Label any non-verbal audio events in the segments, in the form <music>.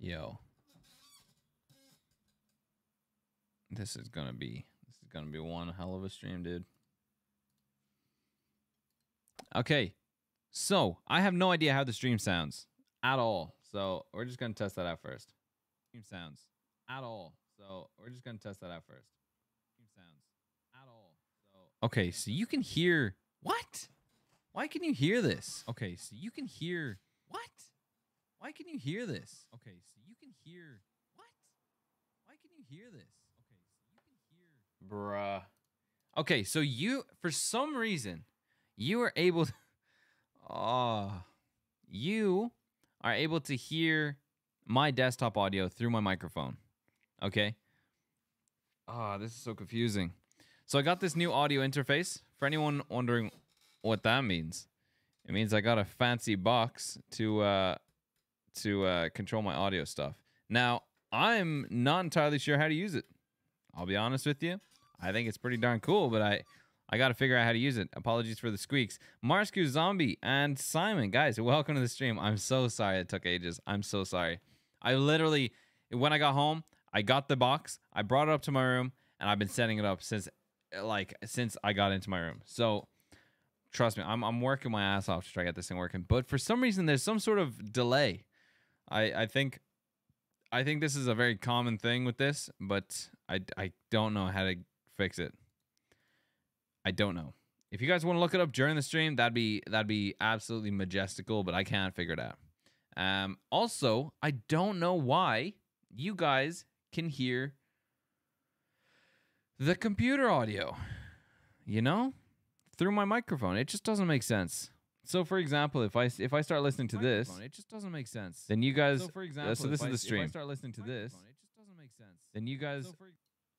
Yo. This is gonna be this is gonna be one hell of a stream, dude. Okay. So I have no idea how the stream sounds at all. So we're just gonna test that out first. Stream sounds at all. So we're just gonna test that out first. Stream sounds at all. So Okay, so you can hear what? Why can you hear this? Okay, so you can hear what? Why can you hear this? Okay, so you can hear what? Why can you hear this? Okay, so you can hear bruh. Okay, so you for some reason you are able to oh you are able to hear my desktop audio through my microphone. Okay? Ah, oh, this is so confusing. So I got this new audio interface. For anyone wondering what that means, it means I got a fancy box to uh to uh, control my audio stuff. Now, I'm not entirely sure how to use it. I'll be honest with you. I think it's pretty darn cool, but I I got to figure out how to use it. Apologies for the squeaks. Marsku Zombie and Simon, guys, welcome to the stream. I'm so sorry it took ages. I'm so sorry. I literally, when I got home, I got the box, I brought it up to my room, and I've been setting it up since, like, since I got into my room. So, trust me, I'm I'm working my ass off to try to get this thing working. But for some reason, there's some sort of delay. I I think I think this is a very common thing with this, but I I don't know how to fix it. I don't know. If you guys want to look it up during the stream, that'd be that'd be absolutely majestical, but I can't figure it out. Um also, I don't know why you guys can hear the computer audio. You know? Through my microphone. It just doesn't make sense. So, for example, if I if I start listening to this, it just doesn't make sense. then you guys. So, for uh, example, so this if is I, the stream. If I start listening to this, it just doesn't make sense. then you guys So for,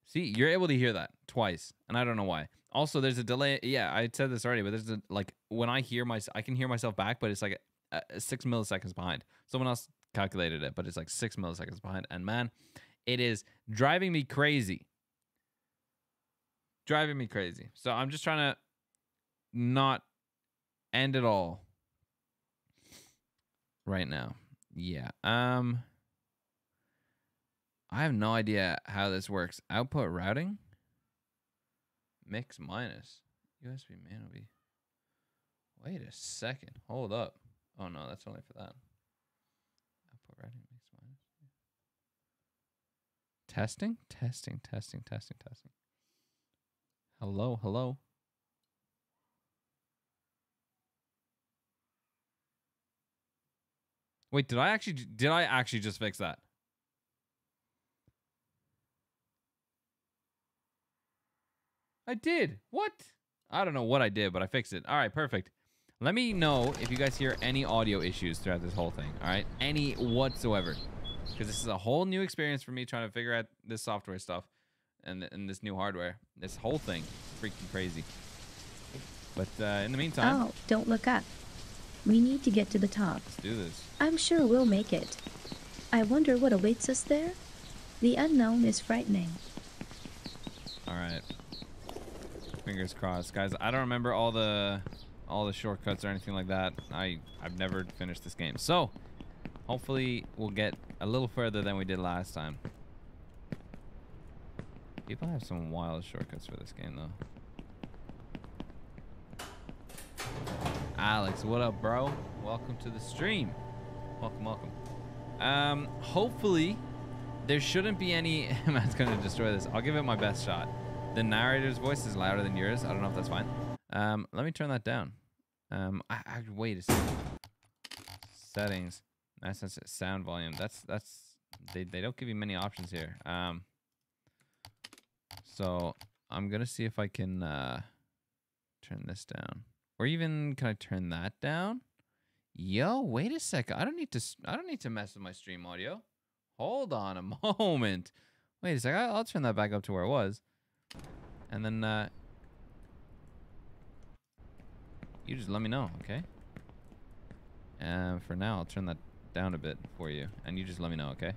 see you're able to hear that twice, and I don't know why. Also, there's a delay. Yeah, I said this already, but there's a like when I hear my I can hear myself back, but it's like uh, six milliseconds behind. Someone else calculated it, but it's like six milliseconds behind, and man, it is driving me crazy. Driving me crazy. So I'm just trying to not end it all right now. Yeah. Um I have no idea how this works. Output routing? Mix minus. USB man will be Wait a second. Hold up. Oh no, that's only for that. Output routing mix minus. Testing? Testing, testing, testing, testing. Hello, hello. Wait, did I actually did I actually just fix that? I did. What? I don't know what I did, but I fixed it. All right, perfect. Let me know if you guys hear any audio issues throughout this whole thing. All right, any whatsoever, because this is a whole new experience for me trying to figure out this software stuff and and this new hardware. This whole thing, freaking crazy. But uh, in the meantime, Oh, don't look up. We need to get to the top. let's do this. I'm sure we'll make it. I wonder what awaits us there? The unknown is frightening. All right. Fingers crossed, guys. I don't remember all the all the shortcuts or anything like that. I I've never finished this game, so hopefully we'll get a little further than we did last time. People have some wild shortcuts for this game, though. Alex, what up, bro? Welcome to the stream. Welcome, welcome. Um, hopefully there shouldn't be any. <laughs> Matt's gonna destroy this. I'll give it my best shot. The narrator's voice is louder than yours. I don't know if that's fine. Um, let me turn that down. Um, I, I wait a second. Settings. That's, that's sound volume. That's that's they they don't give you many options here. Um, so I'm gonna see if I can uh turn this down, or even can I turn that down? Yo, wait a second. I don't need to. s- I don't need to mess with my stream audio. Hold on a <laughs> moment. Wait a second. I'll turn that back up to where it was, and then uh, you just let me know, okay? And for now, I'll turn that down a bit for you, and you just let me know, okay?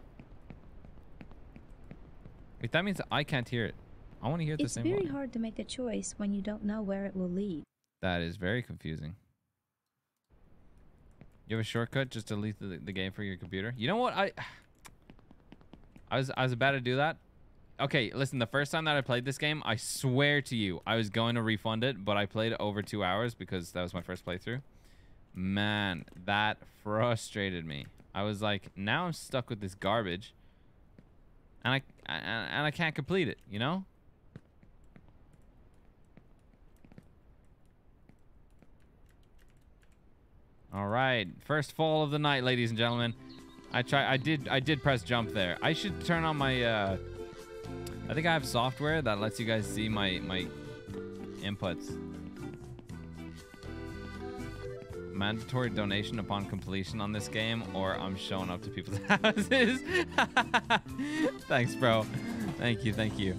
Wait, that means I can't hear it. I want to hear it the It's very hard to make a choice when you don't know where it will lead. That is very confusing. You have a shortcut just to delete the, the game for your computer? You know what? I <sighs> I was I was about to do that. Okay, listen, the first time that I played this game, I swear to you, I was going to refund it, but I played over two hours because that was my first playthrough. Man, that frustrated me. I was like, now I'm stuck with this garbage. And I and I can't complete it, you know? All right, first fall of the night, ladies and gentlemen. I try. I did. I did press jump there. I should turn on my. Uh, I think I have software that lets you guys see my my inputs. Mandatory donation upon completion on this game, or I'm showing up to people's <laughs> houses. <laughs> Thanks, bro. Thank you. Thank you.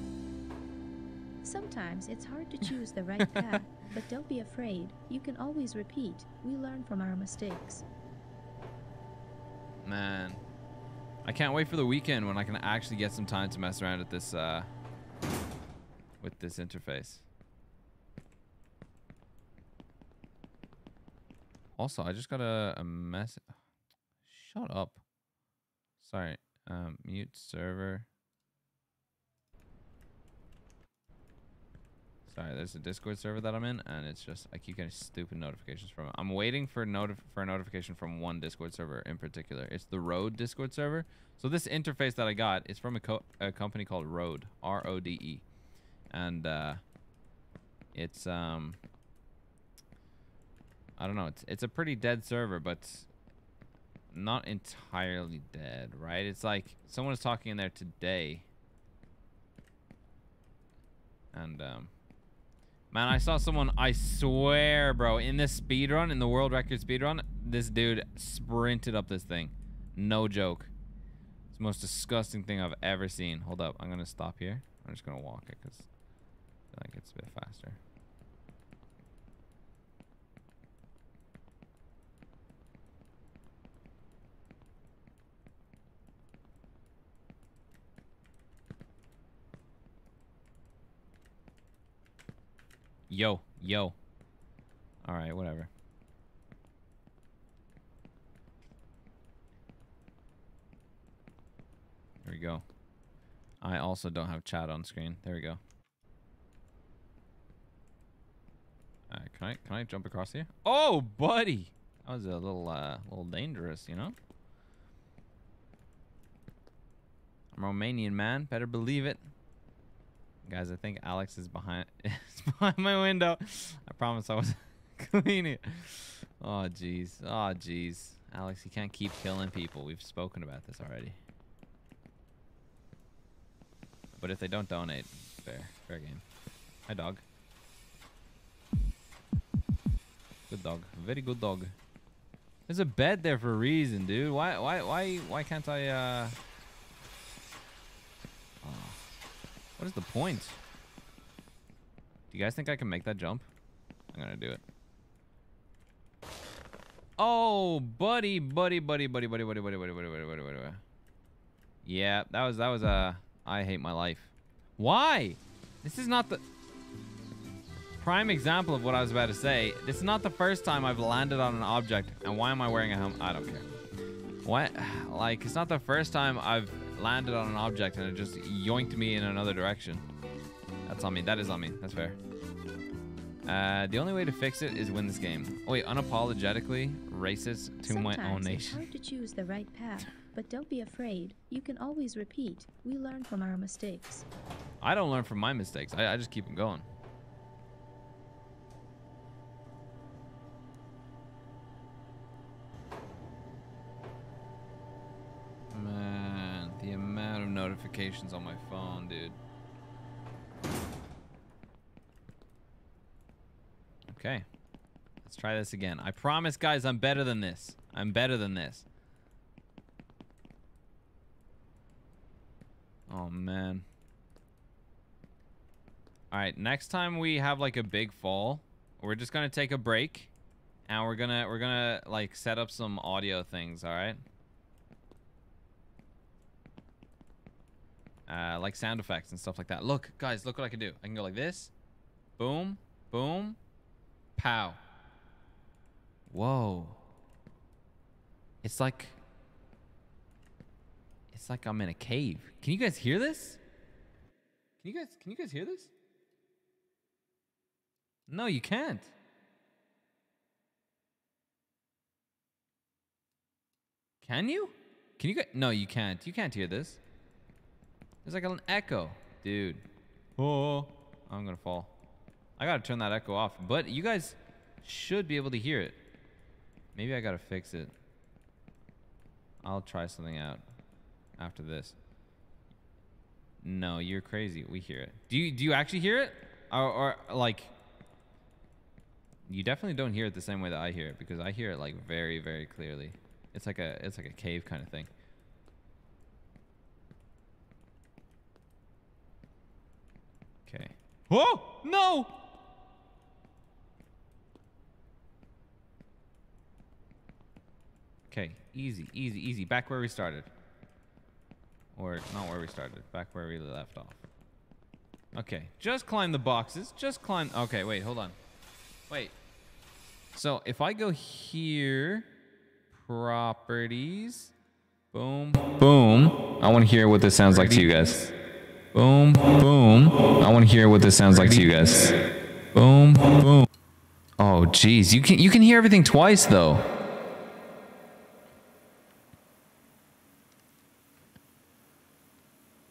Sometimes it's hard to choose the right <laughs> path, but don't be afraid. You can always repeat. We learn from our mistakes. Man. I can't wait for the weekend when I can actually get some time to mess around with this uh with this interface. Also, I just got a, a message. Shut up. Sorry. Um, mute server. Sorry, there's a Discord server that I'm in, and it's just I keep getting stupid notifications from it. I'm waiting for notif for a notification from one Discord server in particular. It's the Rode Discord server. So this interface that I got is from a, co a company called Rode, R-O-D-E, and uh, it's um I don't know. It's it's a pretty dead server, but not entirely dead, right? It's like someone was talking in there today, and um Man, I saw someone, I swear, bro, in this speed run, in the world record speed run, this dude sprinted up this thing. No joke. It's the most disgusting thing I've ever seen. Hold up. I'm to stop here. I'm just to walk it because I feel like it's a bit faster. Yo, yo. Alright, whatever. There we go. I also don't have chat on screen. There we go. Can I can I jump across here? Oh, buddy, that was a little uh, little dangerous, you know. I'm Romanian man, better believe it. Guys, I think Alex is behind <laughs> is behind my window. I promise I was <laughs> cleaning it. Oh jeez. Oh jeez. Alex, you can't keep killing people. We've spoken about this already. But if they don't donate, fair. Fair game. Hi dog. Good dog. Very good dog. There's a bed there for a reason, dude. Why why why why can't I uh What is the point? Do you guys think I can make that jump? I'm gonna do it. Oh, buddy, buddy, buddy, buddy, buddy, buddy, buddy, buddy, buddy, buddy, buddy, buddy. buddy. Yeah, that was that was. Uh, I hate my life. Why? This is not the prime example of what I was about to say. This is not the first time I've landed on an object. And why am I wearing a helmet? I don't care. What? Like, it's not the first time I've landed on an object and it just yoinked me in another direction. That's on me. That is on me. That's fair. Uh, the only way to fix it is win this game. Oh, wait, unapologetically racist to Sometimes my own nation. It's hard to choose the right path, but don't be afraid. You can always repeat. We learn from our mistakes. I don't learn from my mistakes. I, I just keep them going. Man, amount of notifications on my phone, dude. Okay. Let's try this again. I promise, guys, I'm better than this. I'm better than this. Oh, man. All right, next time we have like a big fall, we're just to take a break and we're to we're to like set up some audio things, all Uh, like sound effects and stuff like that. Look, guys, look what I can do. I can go like this. Boom, boom, pow. Whoa. It's like It's like I'm in a cave. Can you guys hear this? Can you guys can you guys hear this? No, you can't. Can you? Can you get No, you can't. You can't hear this. There's like an echo, dude. Oh, oh, oh, I'm gonna fall. I gotta turn that echo off. But you guys should be able to hear it. Maybe I gotta fix it. I'll try something out after this. No, you're crazy. We hear it. Do you do you actually hear it? Or, or like you definitely don't hear it the same way that I hear it because I hear it like very very clearly. It's like a it's like a cave kind of thing. Whoa! No! Okay, easy, easy, easy. Back where we started. Or not where we started. Back where we left off. Okay, just climb the boxes. Just climb. Okay, wait, hold on. Wait. So if I go here, properties, boom, boom. I want to hear what this sounds like to you guys. Boom, boom. I want to hear what this sounds like to you guys. Boom, boom. Oh, jeez, you can you can hear everything twice though.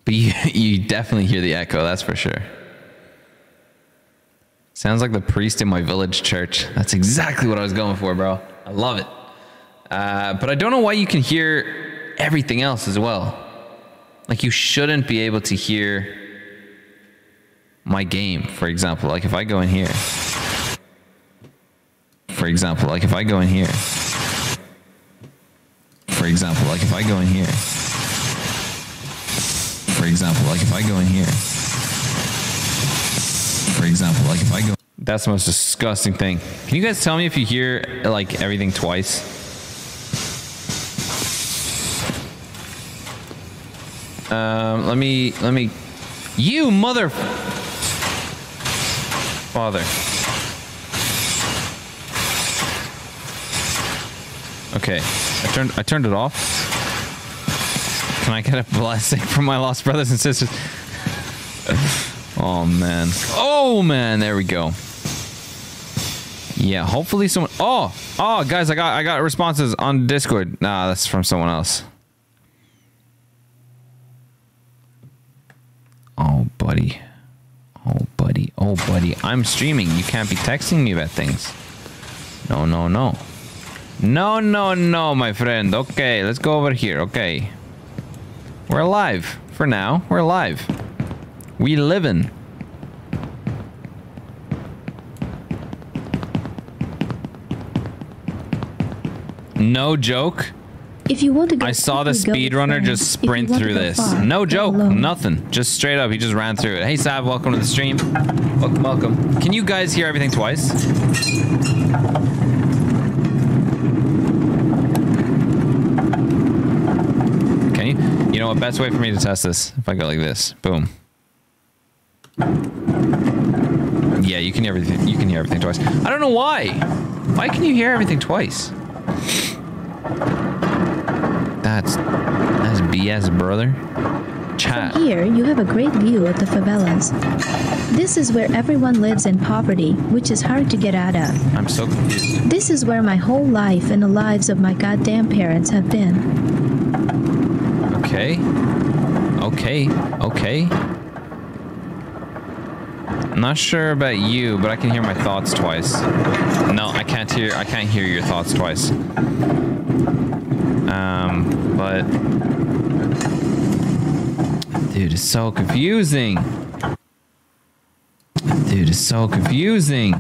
But you, <laughs> you definitely hear the echo, that's for sure. Sounds like the priest in my village church. That's exactly what I was going for, bro. I love it. Uh, but I don't know why you can hear everything else as well. Like, you shouldn't be able to hear my game, for example. Like, if I go in here, for example, like, if I go in here, for example, like, if I go in here, for example, like if I go in here, for example, like if I go. That's the most disgusting thing. Can you guys tell me if you hear like everything twice? Um, let me, let me, you mother, father. Okay, I turned, I turned it off. Can I get a blessing <laughs> from my lost brothers and sisters? oh man. Oh man, there we go. Yeah, hopefully someone Oh! Oh guys, I got I got responses on Discord. Nah, that's from someone else. Oh buddy. Oh buddy. Oh buddy. I'm streaming. You can't be texting me about things. No, no, no. No, no, no, my friend. Okay, let's go over here. Okay. We're alive. For now, we're alive. We living. No joke. If you want to go I saw the speedrunner just sprint through this. far, No joke. Nothing. Just straight up. He just ran through it. Hey, Sav, welcome to the stream. Welcome, welcome. Can you guys hear everything twice? Can you? You know what? Best way for me to test this if I go like this. Boom. Yeah, you can hear everything. You can hear everything twice. I don't know why. Why can you hear everything twice? That's that's BS, brother. Chat. From here, you have a great view of the favelas. This is where everyone lives in poverty, which is hard to get out of. I'm so confused. This is where my whole life and the lives of my goddamn parents have been. Okay. Okay. Okay. I'm not sure about you, but I can hear my thoughts twice. No, I can't hear. I can't hear your thoughts twice. Um, but dude, it's so confusing. Dude, it's so confusing,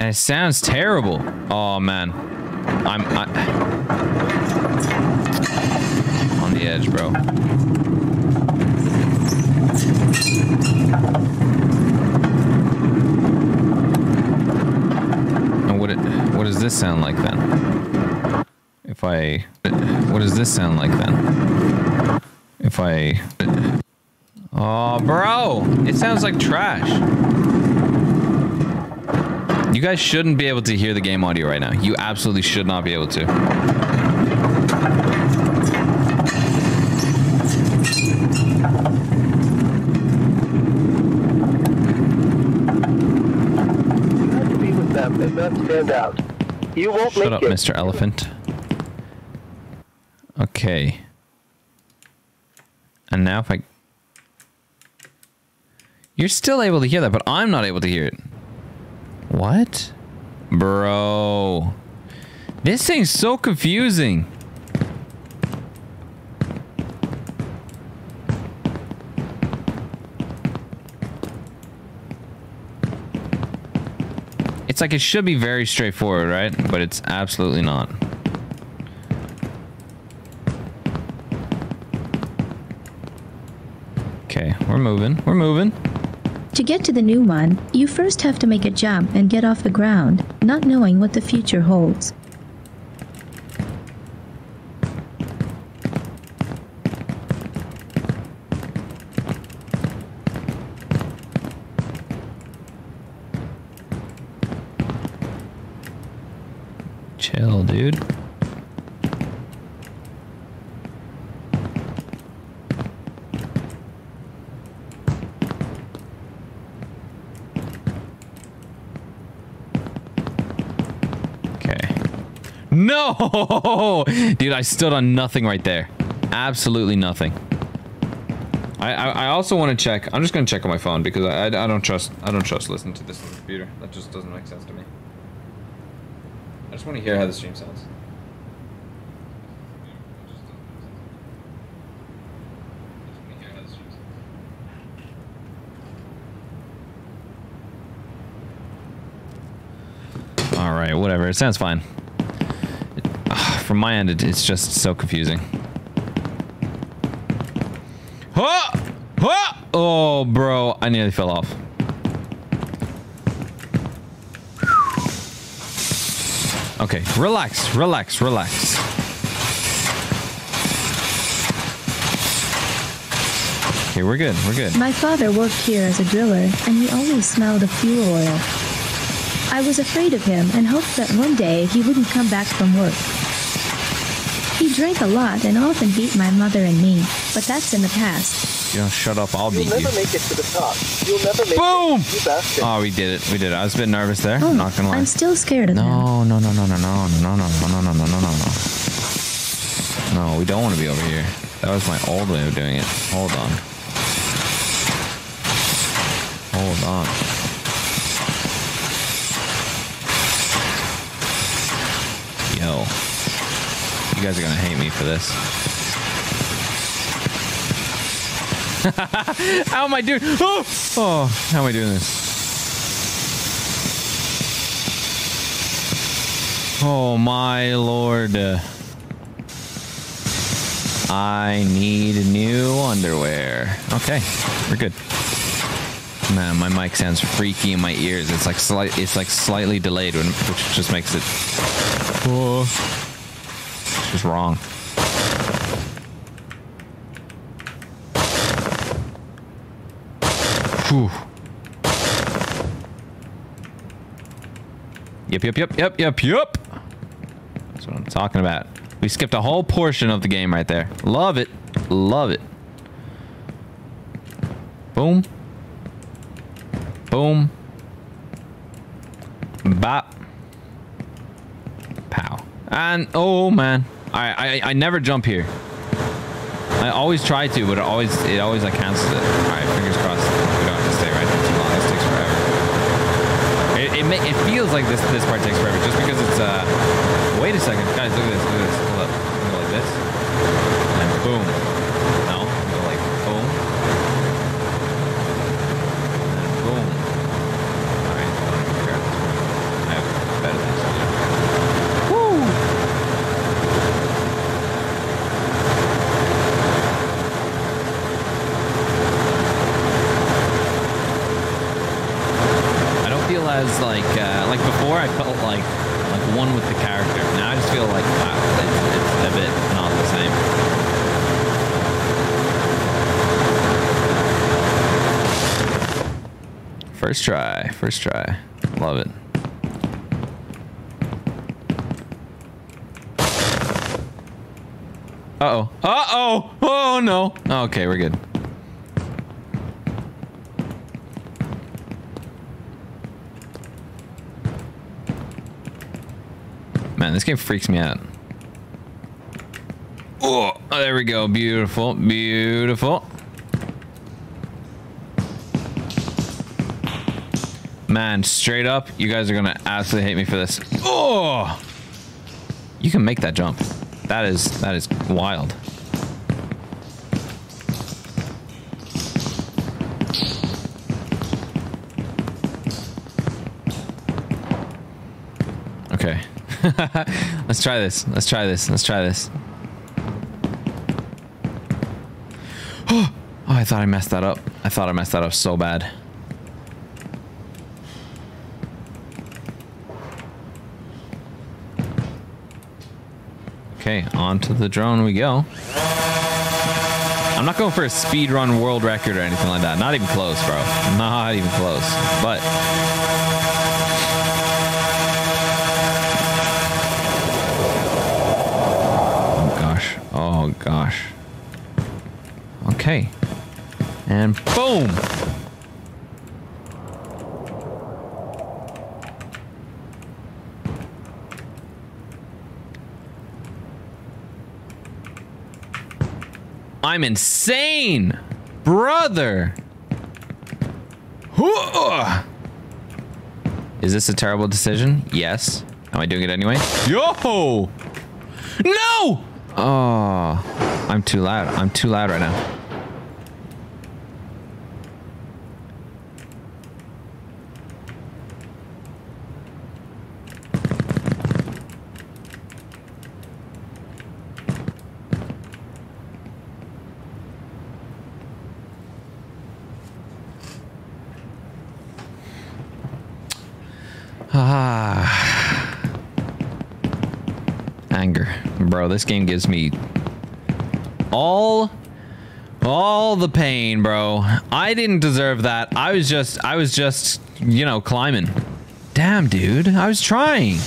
and it sounds terrible. Oh man, I'm I, on the edge, bro. And what it, what does this sound like then? if I, what does this sound like then? If I, oh, bro, it sounds like trash. You guys shouldn't be able to hear the game audio right now. You absolutely should not be able to. Stand out. You won't Shut up, it. Mr. Elephant. Okay. And now if I... You're still able to hear that, but I'm not able to hear it. What? Bro. This thing's so confusing. It's like it should be very straightforward, right? But it's absolutely not. Okay, we're moving. We're moving. To get to the new one, you first have to make a jump and get off the ground, not knowing what the future holds. Chill, dude. Okay. No! <laughs> Dude, I stood on nothing right there. Absolutely nothing. I, I, also want to check. I'm just going to check on my phone because I, I, I don't trust I don't trust listening to this on the computer. That just doesn't make sense to me. I just want to hear how the stream sounds. All right, whatever. It sounds fine. From my end, it, it's just so confusing. Huh! Huh! Oh, bro, I nearly fell off. Okay, relax, relax, relax. Okay, we're good, we're good. My father worked here as a driller, and he always smelled of fuel oil. I was afraid of him and hoped that one day he wouldn't come back from work. He drank a lot and often beat my mother and me, but that's in the past. You don't shut up, I'll You'll beat you. never make it to the top. You'll never make Boom! it. You bastard. Oh, we did it, we did it. I was a bit nervous there, Oh, I'm not gonna lie. I'm still scared of them. No, no, no, no, no, no, no, no, no, no, no, no, no, no, no. No, we don't want to be over here. That was my old way of doing it. Hold on. Hold on. Yo. You guys are gonna hate me for this. <laughs> how am I doing? Oh, oh, how am I doing this? Oh my lord. I need new underwear. Okay, we're good. Man, my mic sounds freaky in my ears. It's like slight it's like slightly delayed which just makes it oh, just wrong. Whew. Yep, yep, yep, yep, yep, yep. That's what I'm talking about. We skipped a whole portion of the game right there. Love it. Love it. Boom. Boom. Bop. Pow. And oh man. I I I never jump here. I always try to, but it always it always like cancels it. Alright, fingers crossed. We don't have to stay right there too long. This takes forever. It it, ma- it feels like this this part takes forever just because it's uh wait a second. Guys, look at this, look at this. Hold up. I'm gonna go like this. And then boom. No, I'm gonna go like boom. And then boom. Alright, I don't even care at this point. I have better things to do. Woo! I don't feel as like uh, like before. I felt like like one with the character. Now I just feel like wow, it's, it's a bit not the same. First try, first try. Love it. Uh oh. Uh oh. Oh no. Okay, we're good. This game freaks me out. Oh, there we go. Beautiful, beautiful. Man, straight up, you guys are gonna absolutely hate me for this. Oh, you can make that jump. That is that is wild. <laughs> Let's try this. Let's try this. Let's try this. <gasps> Oh, I thought I messed that up. I thought I messed that up so bad. Okay, onto the drone we go. I'm not going for a speed run world record or anything like that. Not even close, bro. Not even close. But Oh gosh. Oh gosh. Okay. And boom. I'm insane, brother. Hoo-ah. Uh. Is this a terrible decision? Yes. Am I doing it anyway? Yo! No! Oh, I'm too loud. I'm too loud right now. Ah. Anger. Bro, this game gives me all all the pain, bro. I didn't deserve that. I was just I was just, you know, climbing. Damn, dude. I was trying.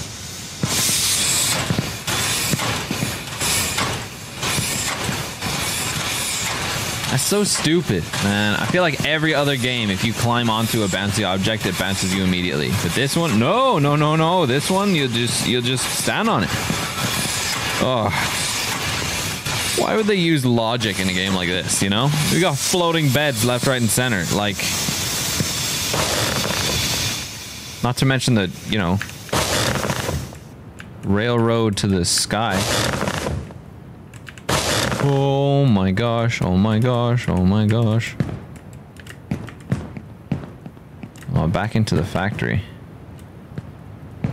That's so stupid, man. I feel like every other game, if you climb onto a bouncy object, it bounces you immediately. But this one, no, no, no, no. This one, you'll just you'll just stand on it. Oh. Why would they use logic in a game like this, you know? We got floating beds left, right, and center. Like not to mention the, you know, railroad to the sky. Oh my gosh, oh my gosh, oh my gosh. Oh, back into the factory.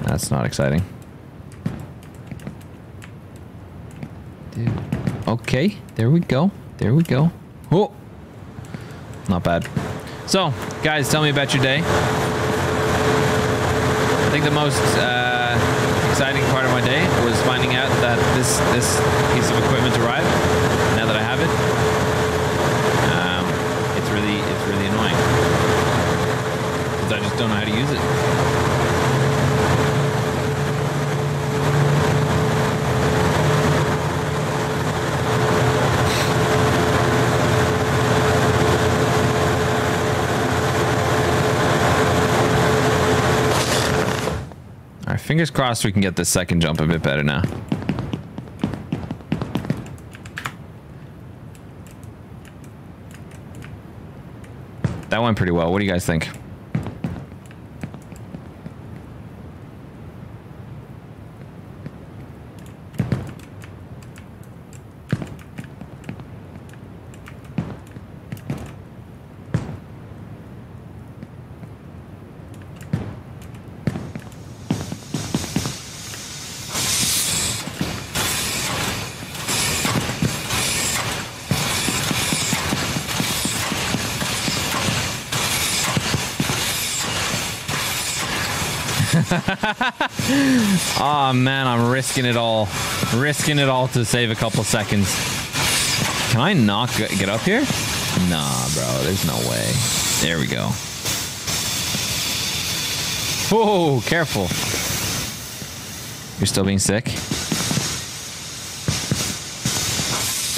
That's not exciting. Dude. Okay, there we go. There we go. Oh, not bad. So, guys, tell me about your day. I think the most uh, exciting part of my day was finding out that this this piece of equipment arrived. Now that I have it, um, it's really it's really annoying because I just don't know how to use it. Fingers crossed we can get this second jump a bit better now. That went pretty well. What do you guys think? Oh man, I'm risking it all. Risking it all to save a couple seconds. Can I not get up here? Nah, bro, there's no way. There we go. Oh, careful. You're still being sick?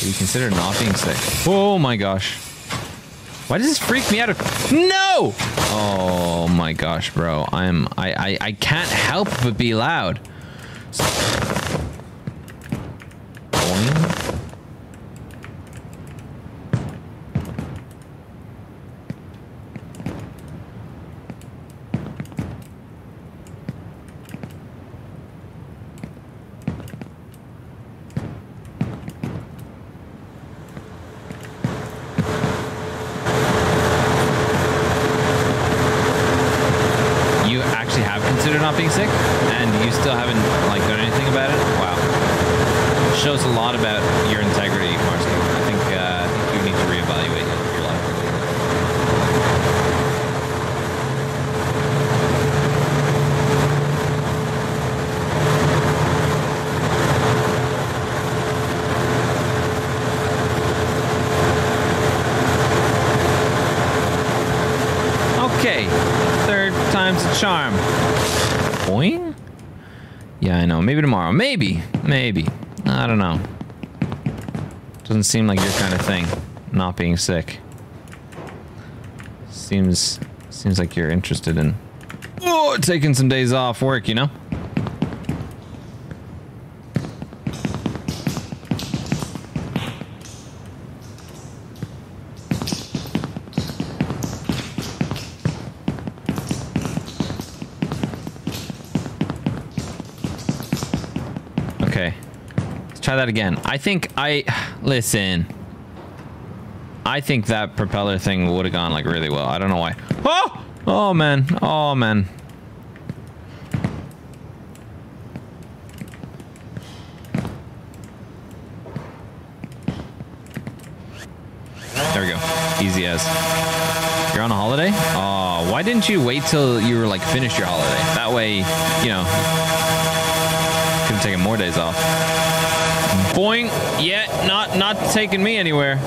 You consider not being sick? Oh my gosh. Why does this freak me out? No! Oh my gosh, bro. I'm I, I, I can't help but be loud. Boing. Maybe. I don't know. Doesn't seem like your kind of thing. Not being sick. Seems seems like you're interested in oh, taking some days off work, you know? That again. I think I listen. I think that propeller thing would have gone like really well. I don't know why. Oh! Oh man. Oh man. There we go. Easy as. You're on a holiday? Oh, why didn't you wait till you were like finished your holiday? That way, you know, could have taken more days off. Boing. Yeah, not not taking me anywhere.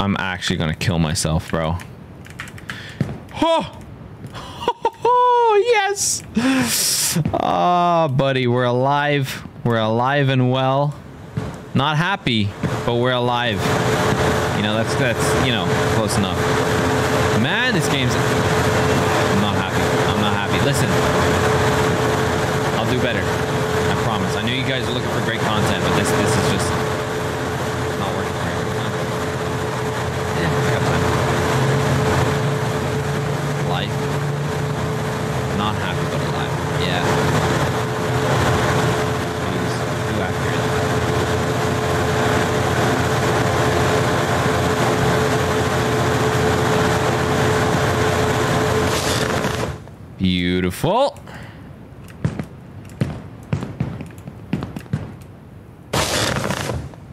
I'm actually gonna kill myself, bro. Oh! Oh, <laughs> yes! Ah, buddy, we're alive. We're alive and well. Not happy, but we're alive. You know, that's, that's, you know, close enough. Man, this game's... I'm not happy. I'm not happy. Listen. I'll do better. I promise. I know you guys are looking for great content, but this, this is just... Not working for me. Yeah, I got time. Life. Not happy, but alive. Yeah. Please, do accurate. Beautiful.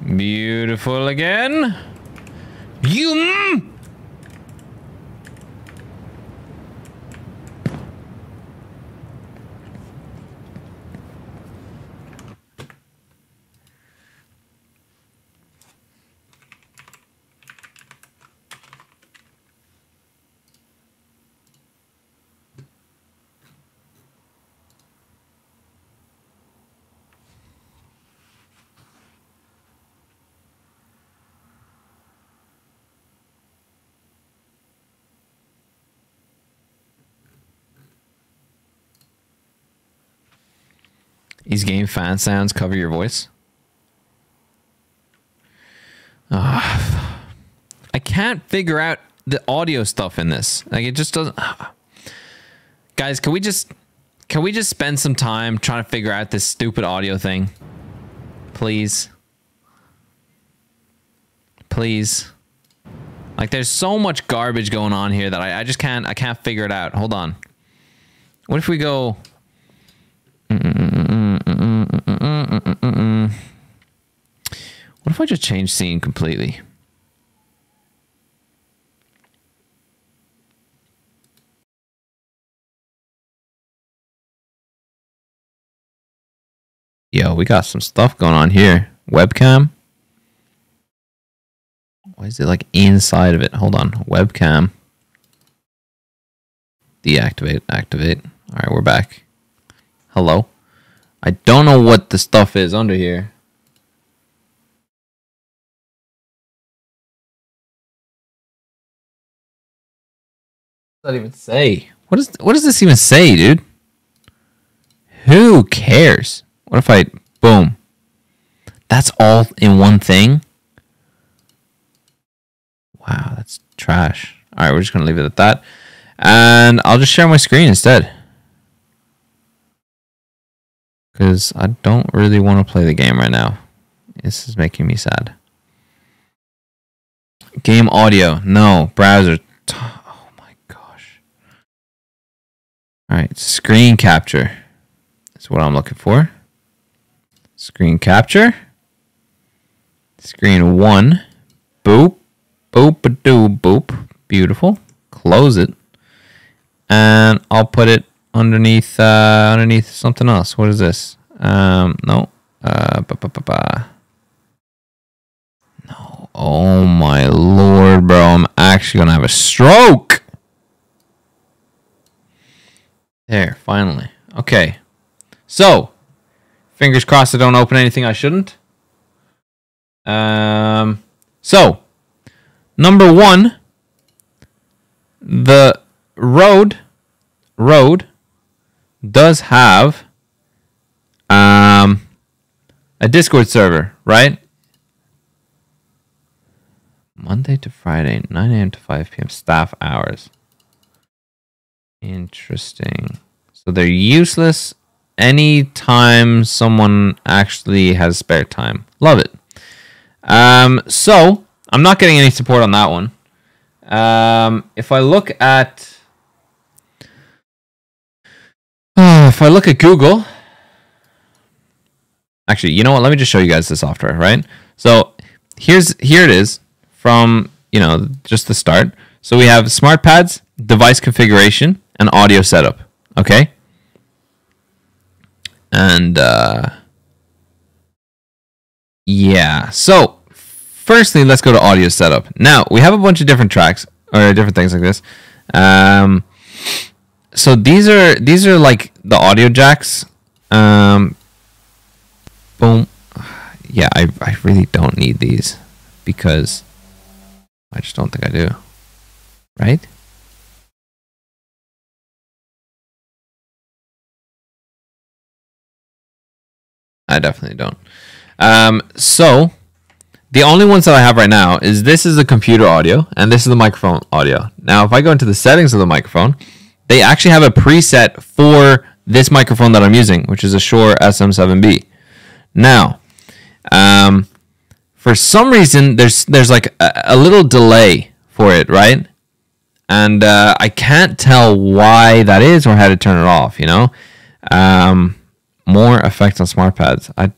Beautiful again. You. mm. These game fan sounds cover your voice. Ah, I can't figure out the audio stuff in this. Like it just doesn't. Guys, can we just can we just spend some time trying to figure out this stupid audio thing? Please. Please. Like there's so much garbage going on here that I, I just can't I can't figure it out. Hold on. What if we go What if I just change scene completely? Yo, we got some stuff going on here. Webcam. Why is it like inside of it? Hold on. Webcam. Deactivate. Activate. All right, we're back. Hello. I don't know what the stuff is under here. Not even say. What is what does this even say, dude? Who cares? What if I boom? That's all in one thing. Wow, that's trash. All right, we're just gonna leave it at that, and I'll just share my screen instead because I don't really want to play the game right now. This is making me sad. Game audio, no. Browser, oh my gosh. All right, screen capture is what I'm looking for. Screen capture. Screen one. Boop. Boop a doo boop. Beautiful. Close it. And I'll put it underneath uh, underneath something else. What is this? Um, no. Uh, ba, ba, ba. No. Oh my lord, bro! I'm actually gonna have a stroke. There, finally. Okay. So, fingers crossed I don't open anything I shouldn't. Um. So, number one, the Rode, Rode, does have um a Discord server, right? Monday to Friday, 9 a.m. to 5 p.m. staff hours. Interesting. So they're useless anytime someone actually has spare time. Love it. Um, so I'm not getting any support on that one. Um, if I look at if I look at Google, actually, you know what? Let me just show you guys the software, right? So here's here it is from you know just the start. So we have smart pads, device configuration, and audio setup. Okay, and uh, yeah. So firstly, let's go to audio setup. Now we have a bunch of different tracks or different things like this. Um, so these are these are like the audio jacks. Um, boom. Yeah, I I really don't need these because I just don't think I do. Right? I definitely don't. Um, so the only ones that I have right now is this is the computer audio and this is the microphone audio. Now, if I go into the settings of the microphone, they actually have a preset for this microphone that I'm using, which is a Shure SM7B. Now, um, for some reason, there's there's like a, a little delay for it, right? And uh, I can't tell why that is or how to turn it off. You know, um, more effects on smart pads. I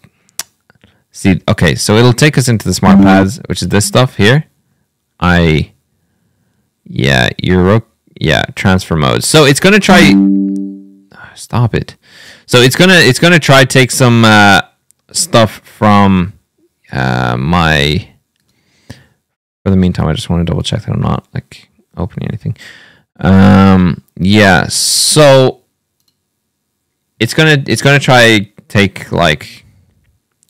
see. Okay, so it'll take us into the smart pads, which is this stuff here. I yeah, Euro yeah, transfer mode. So it's gonna try. <sighs> Stop it. So it's gonna it's gonna try take some uh, stuff from uh, my. For the meantime, I just want to double check that I'm not like opening anything. Um, yeah. So it's gonna it's gonna try take like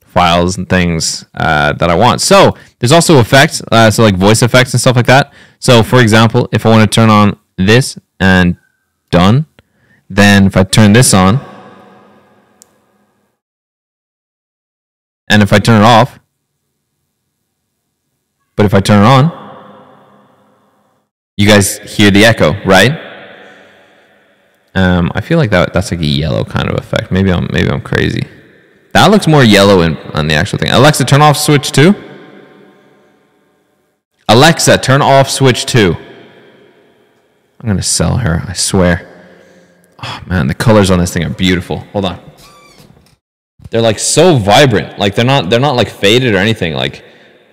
files and things uh, that I want. So there's also effects, uh, so like voice effects and stuff like that. So for example, if I want to turn on this and done, then if I turn this on, and if I turn it off, but if I turn it on, you guys hear the echo, right? Um, I feel like that that's like a yellow kind of effect. Maybe I'm maybe I'm crazy. That looks more yellow in, on the actual thing. Alexa, turn off switch two. Alexa, turn off switch two. I'm gonna sell her. I swear. Oh man, the colors on this thing are beautiful. Hold on. They're like so vibrant. Like they're not they're not like faded or anything. Like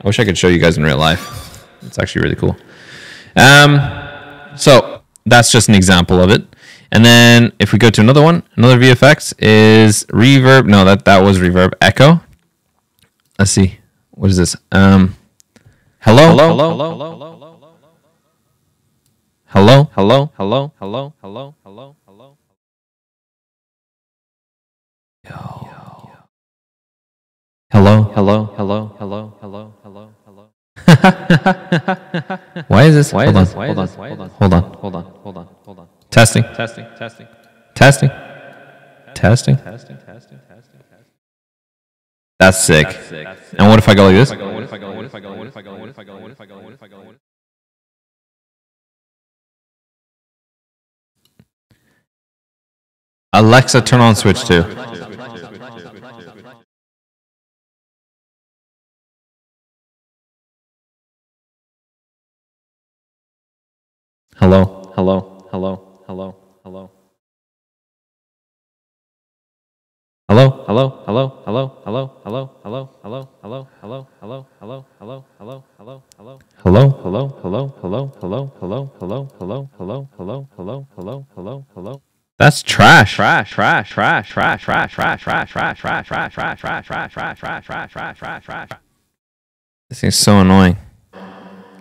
I wish I could show you guys in real life. It's actually really cool. Um, so that's just an example of it. And then if we go to another one, another VFX is reverb. No, that that was reverb. Echo. Let's see. What is this? Um, hello. Hello. Hello. Hello. Hello. Hello. Hello. Hello. Hello. Hello. Hello. Hello. Yo. Hello. Hello. Hello. Hello. Hello. Hello. Hello. Why is this? Why hold is on. This? Why hold on. Hold on. Hold on. Hold on. Hold on. Testing. Testing. Testing. Testing. Testing. Testing. Testing. That's sick. And what if I go like this? Alexa, turn on switch two. Hello, hello, hello, hello, hello. Hello, hello, hello, hello, hello, hello, hello, hello, hello, hello, hello, hello, hello, hello, hello, hello. Hello, hello, hello, hello, hello, hello, hello, hello, hello, hello, hello, hello, hello, hello. That's trash. Trash, trash, trash, trash, trash, trash, trash, trash, trash, trash, trash, trash, trash, trash, trash, trash, trash, trash, trash. This thing's so annoying.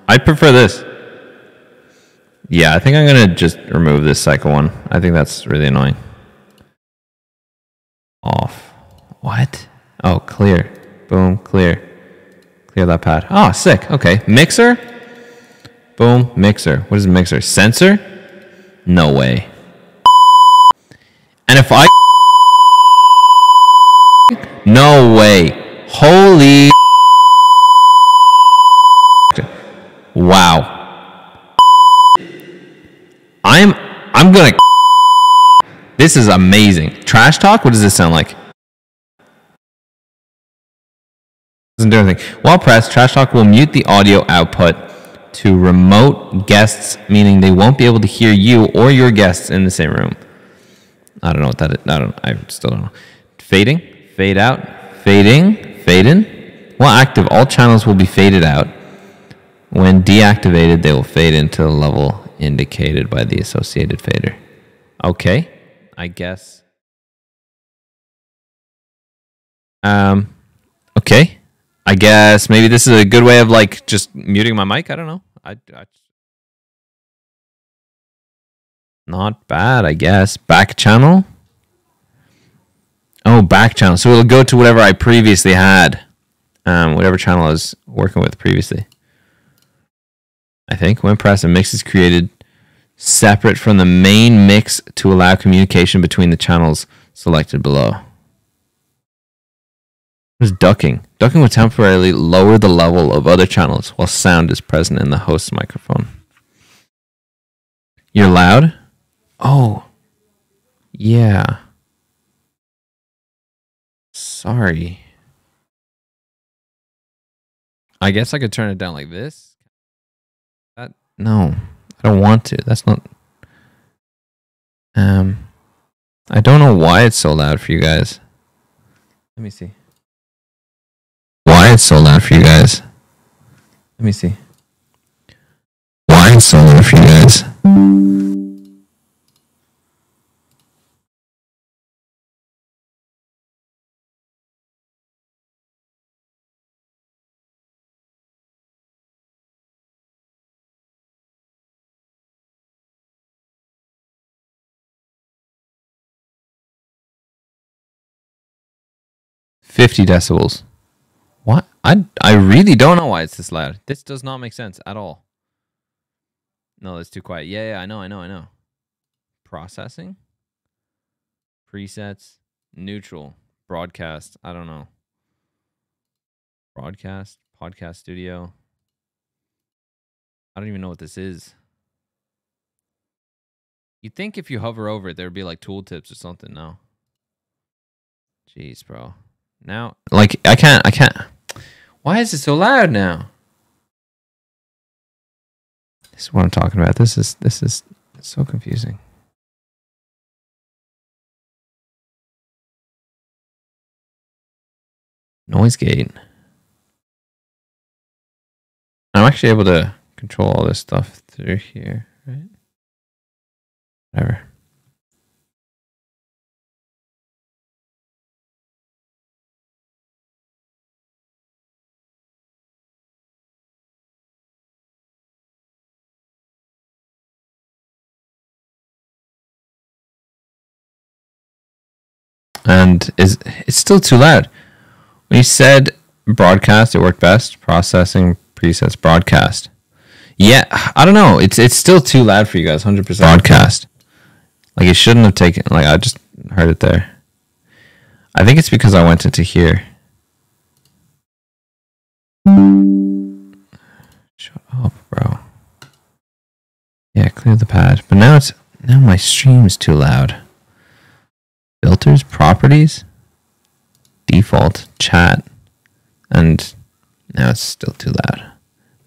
I prefer this. Yeah, I think I'm gonna just remove this cycle one. I think that's really annoying. Off. What? Oh, clear. Boom, clear. Clear that pad. Oh, sick. Okay. Mixer? Boom, mixer. What is a mixer? Censor? No way. And if I. No way. Holy. Wow. I'm I'm gonna This is amazing. Trash talk? What does this sound like? Doesn't do anything. While pressed, trash talk will mute the audio output to remote guests, meaning they won't be able to hear you or your guests in the same room. I don't know what that is. I don't I still don't know. Fading, fade out, fading, fade in. While active, all channels will be faded out. When deactivated, they will fade into the level indicated by the associated fader. Okay, I guess. Um, okay, I guess maybe this is a good way of like just muting my mic. I don't know. I, I not bad, I guess. Back channel. Oh, back channel. So it'll go to whatever I previously had, um, whatever channel I was working with previously. I think when pressed, a mix is created separate from the main mix to allow communication between the channels selected below. Is ducking? Ducking will temporarily lower the level of other channels while sound is present in the host's microphone. You're loud? Oh. Yeah. Sorry. I guess I could turn it down like this. That no. I don't want to. That's not. Um, I don't know why it's so loud for you guys. Let me see. Why it's so loud for you guys? Let me see. Why it's so loud for you guys? Fifty decibels. What? I I really don't know why it's this loud. This does not make sense at all. No, that's too quiet. Yeah, yeah, I know, I know, I know. Processing, presets, neutral, broadcast. I don't know. Broadcast, podcast studio. I don't even know what this is. You'd think if you hover over it, there'd be like tooltips or something. No. Jeez, bro. Now, like, I can't, I can't. Why is it so loud now? This is what I'm talking about. This is, this is so confusing. Noise gate. I'm actually able to control all this stuff through here, right? Whatever. And is it's still too loud. When you said broadcast, it worked best. Processing presets broadcast. Yeah, I don't know. It's it's still too loud for you guys. Hundred percent broadcast. Like it shouldn't have taken. Like I just heard it there. I think it's because I went into here. Shut up, bro. Yeah, clear the pad. But now it's now my stream's too loud. Filters, properties, default, chat, and now it's still too loud.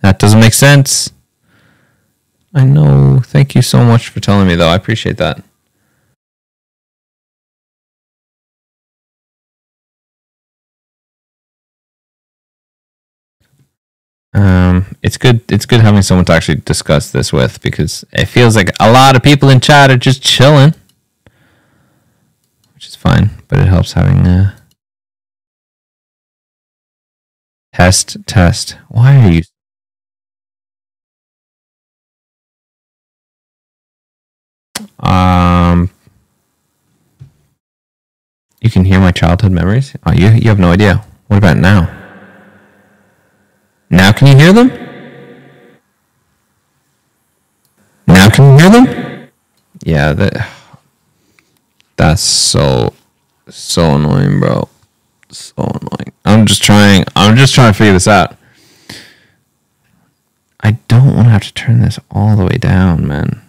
That doesn't make sense. I know. Thank you so much for telling me, though. I appreciate that. Um, it's good. It's good having someone to actually discuss this with because it feels like a lot of people in chat are just chilling, fine. But it helps having a test. Test. Why are you? Um, you can hear my childhood memories. Oh, you you have no idea. What about now? Now can you hear them? Now can you hear them? Yeah, that that's so so annoying, bro. So annoying. I'm just trying. I'm just trying to figure this out. I don't want to have to turn this all the way down, man.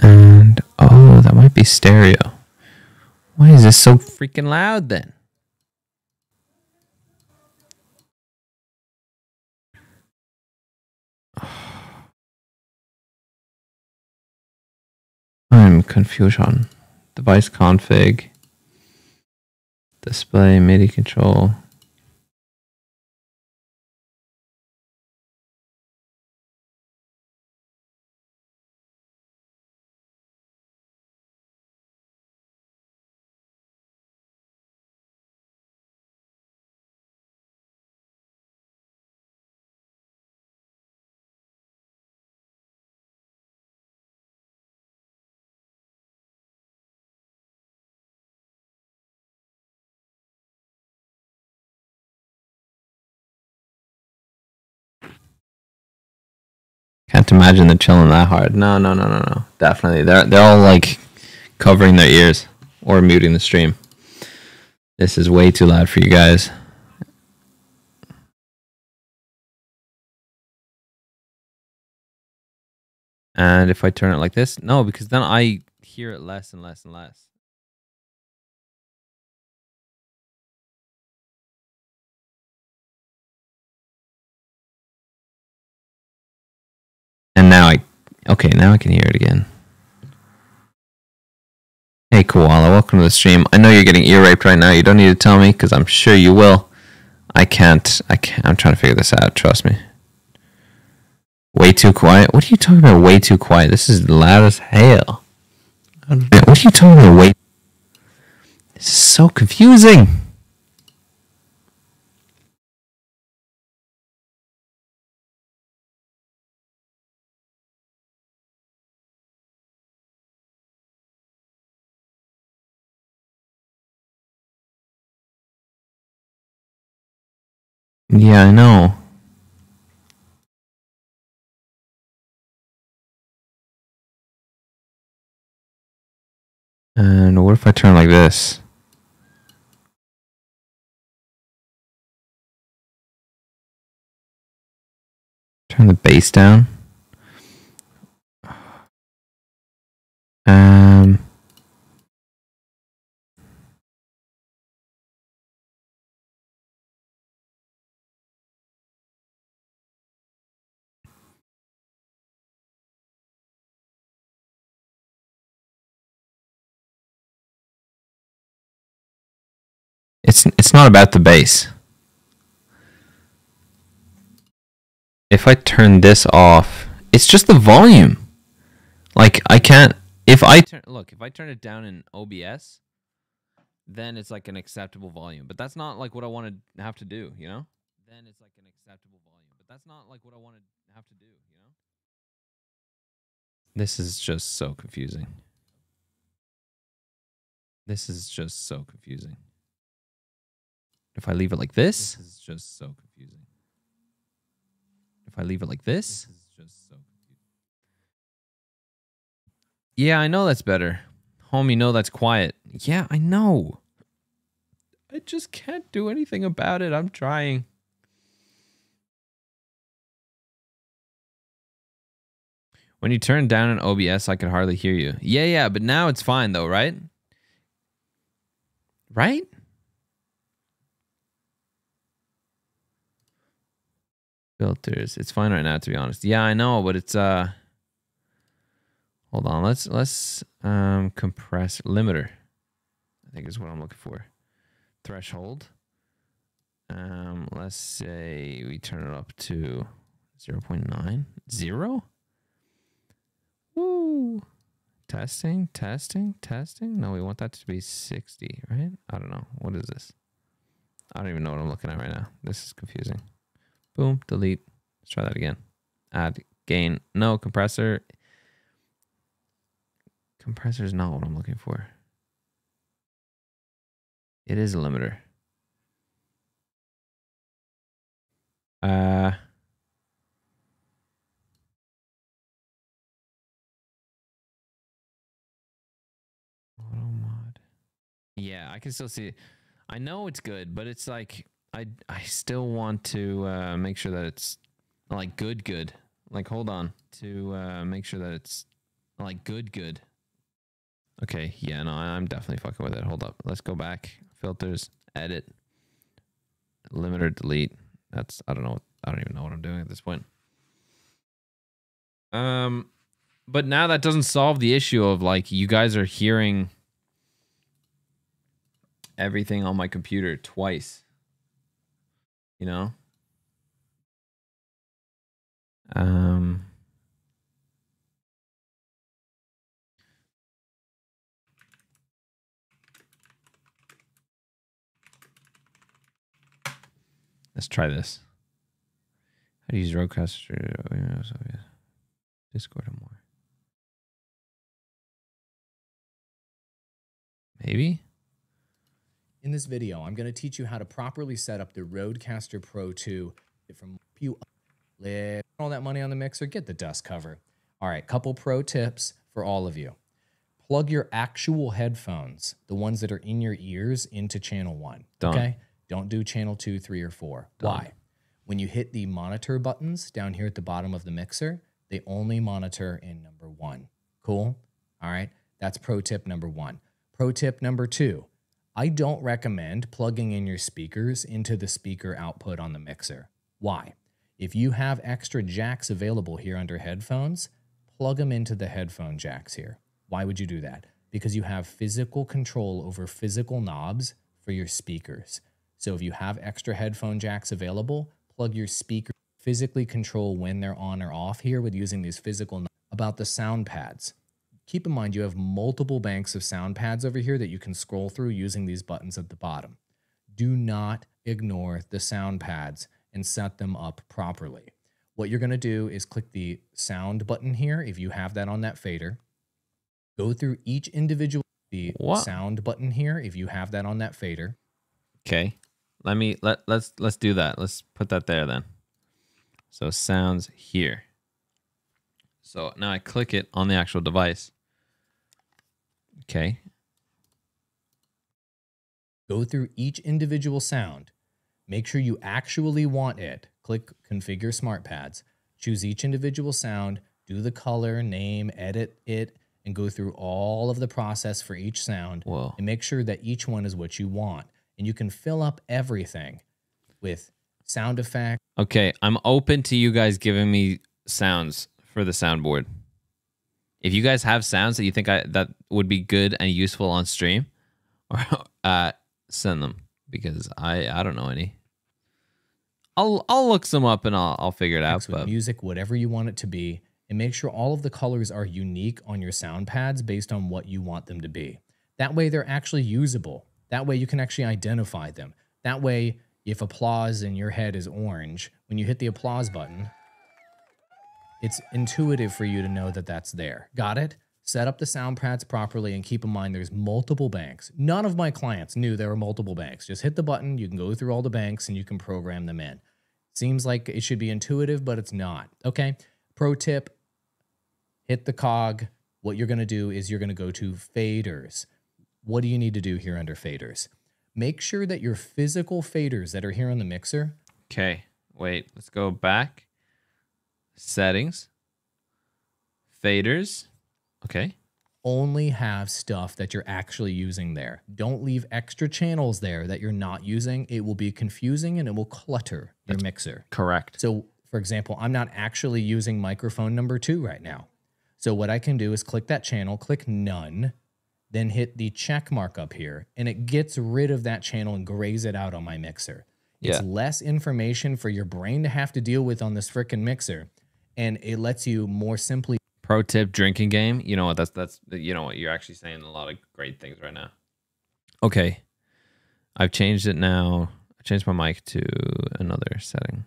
And oh, that might be stereo. Why is this so freaking loud then? I'm confusion. Device config. Display MIDI control. Imagine they're chilling that hard. No, no, no, no, no. Definitely. They're they're all like covering their ears or muting the stream. This is way too loud for you guys. And if I turn it like this, no, because then I hear it less and less and less. Okay, now I can hear it again. Hey Koala, welcome to the stream. I know you're getting ear raped right now. You don't need to tell me because I'm sure you will. I can't. I can't. I'm trying to figure this out. Trust me. Way too quiet. What are you talking about? Way too quiet. This is loud as hell. What are you talking about? Way. This is so confusing. Yeah, I know. And what if I turn like this? Turn the bass down. Um. It's not about the bass. If I turn this off, it's just the volume. Like I can't if I turn look, if I turn it down in OBS, then it's like an acceptable volume. But that's not like what I want to have to do, you know? Then it's like an acceptable volume. But that's not like what I want to have to do, you know? This is just so confusing. This is just so confusing. If I leave it like this, This is just so confusing. if I leave it like this, This is just so confusing. yeah, I know that's better. Home, you know that's quiet. Yeah, I know. I just can't do anything about it. I'm trying. When you turn down an OBS, I could hardly hear you. Yeah, yeah, but now it's fine though, right? Right? Filters. It's fine right now to be honest. Yeah, I know, but it's uh Hold on. Let's let's um compress limiter. I think is what I'm looking for. Threshold. Um let's say we turn it up to 0.9. 0? Woo. Testing, testing, testing. No, we want that to be 60, right? I don't know. What is this? I don't even know what I'm looking at right now. This is confusing. Boom, delete. Let's try that again. Add gain. No, compressor. Compressor is not what I'm looking for. It is a limiter. Uh Auto mod. Yeah, I can still see it. I know it's good, but it's like I I still want to uh, make sure that it's like good good. Like hold on to uh, make sure that it's like good good. Okay, yeah, no, I'm definitely fucking with it. Hold up. Let's go back. Filters, edit, limiter, delete. That's I don't know. I don't even know what I'm doing at this point. Um but now that doesn't solve the issue of like you guys are hearing everything on my computer twice. You know? Um Let's try this. How to use Rodecaster? Discord or more. Maybe. In this video, I'm going to teach you how to properly set up the Rodecaster Pro 2 from you live all that money on the mixer, get the dust cover. All right, couple pro tips for all of you. Plug your actual headphones, the ones that are in your ears, into channel 1. Done. Okay? Don't do channel 2, 3 or 4. Why? When you hit the monitor buttons down here at the bottom of the mixer, they only monitor in number 1. Cool? All right? That's pro tip number 1. Pro tip number 2. I don't recommend plugging in your speakers into the speaker output on the mixer. Why? If you have extra jacks available here under headphones, plug them into the headphone jacks here. Why would you do that? Because you have physical control over physical knobs for your speakers. So if you have extra headphone jacks available, plug your speaker physically control when they're on or off here with using these physical knobs. About the sound pads. Keep in mind you have multiple banks of sound pads over here that you can scroll through using these buttons at the bottom. Do not ignore the sound pads and set them up properly. What you're going to do is click the sound button here if you have that on that fader. Go through each individual the sound button here if you have that on that fader. Okay. Let me let let's let's do that. Let's put that there then. So sounds here. So now I click it on the actual device. Okay. Go through each individual sound. Make sure you actually want it. Click Configure Smart Pads. Choose each individual sound, do the color, name, edit it, and go through all of the process for each sound. Whoa. And make sure that each one is what you want. And you can fill up everything with sound effects. Okay, I'm open to you guys giving me sounds for the soundboard. If you guys have sounds that you think I that would be good and useful on stream, <laughs> or uh, send them because I I don't know any. I'll I'll look some up and I'll I'll figure it out. But music, whatever you want it to be, and make sure all of the colors are unique on your sound pads based on what you want them to be. That way, they're actually usable. That way, you can actually identify them. That way, if applause in your head is orange, when you hit the applause button, it's intuitive for you to know that that's there. Got it? set up the sound pads properly and keep in mind there's multiple banks. None of my clients knew there were multiple banks. Just hit the button, you can go through all the banks and you can program them in. Seems like it should be intuitive, but it's not. Okay. Pro tip hit the cog. What you're going to do is you're going to go to faders. What do you need to do here under faders? Make sure that your physical faders that are here on the mixer Okay, wait. Let's go back. Settings. Faders. Okay. only have stuff that you're actually using there. Don't leave extra channels there that you're not using. It will be confusing and it will clutter your mixer. Correct. So, for example, I'm not actually using microphone number two right now. So, what I can do is click that channel, click none, then hit the check mark up here, and it gets rid of that channel and grays it out on my mixer. It's Yeah. less information for your brain to have to deal with on this freaking mixer, and it lets you more simply Pro tip drinking game. You know what? That's that's you know what you're actually saying a lot of great things right now. Okay. I've changed it now. I changed my mic to another setting.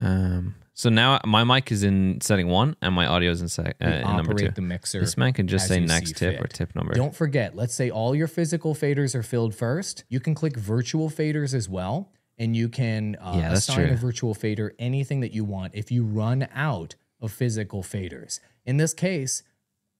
Um so now my mic is in setting 1 and my audio is in sec, uh, in number 2. operate the mixer. This man can just say next tip or tip number. Don't forget, let's say all your physical faders are filled first. You can click virtual faders as well, and you can uh, Yeah, assign true. a virtual fader anything that you want if you run out of physical faders. In this case,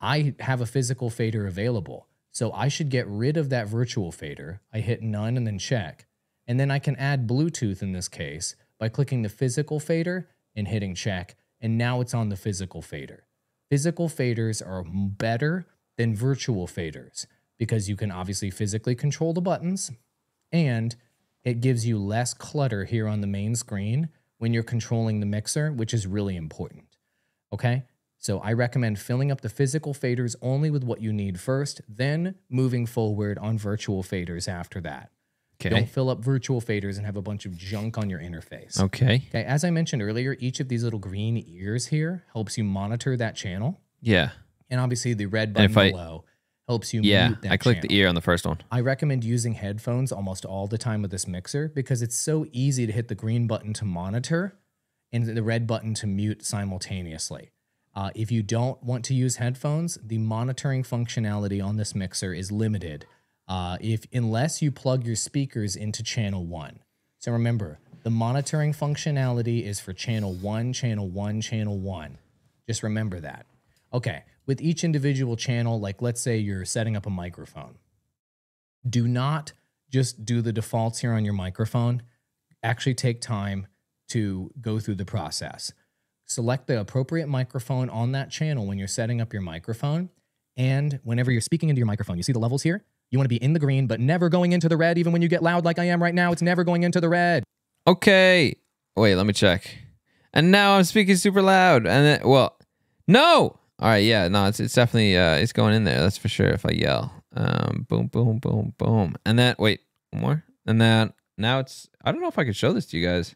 I have a physical fader available. So I should get rid of that virtual fader. I hit none and then check. And then I can add Bluetooth in this case by clicking the physical fader and hitting check. And now it's on the physical fader. Physical faders are better than virtual faders because you can obviously physically control the buttons and it gives you less clutter here on the main screen when you're controlling the mixer, which is really important. Okay? So I recommend filling up the physical faders only with what you need first, then moving forward on virtual faders after that. okay. Don't fill up virtual faders and have a bunch of junk on your interface. Okay. Okay, as I mentioned earlier, each of these little green ears here helps you monitor that channel. Yeah. And obviously the red button below helps you Yeah. I clicked channel. the ear on the first one. I recommend using headphones almost all the time with this mixer because it's so easy to hit the green button to monitor and the red button to mute simultaneously. Uh, if you don't want to use headphones, the monitoring functionality on this mixer is limited. Uh, if unless you plug your speakers into channel one. So remember, the monitoring functionality is for channel one, channel one, channel one. Just remember that. Okay, with each individual channel, like let's say you're setting up a microphone do not just do the defaults here on your microphone. Actually, take time to go through the process. Select the appropriate microphone on that channel when you're setting up your microphone. And whenever you're speaking into your microphone, you see the levels here? You want to be in the green, but never going into the red, even when you get loud like I am right now. It's never going into the red. Okay. Wait, let me check. And now I'm speaking super loud. And then, well, no. All right. Yeah. No, it's it's definitely uh it's going in there. That's for sure. If I yell, um, boom, boom, boom, boom, and then wait, one more, and then now it's. I don't know if I can show this to you guys.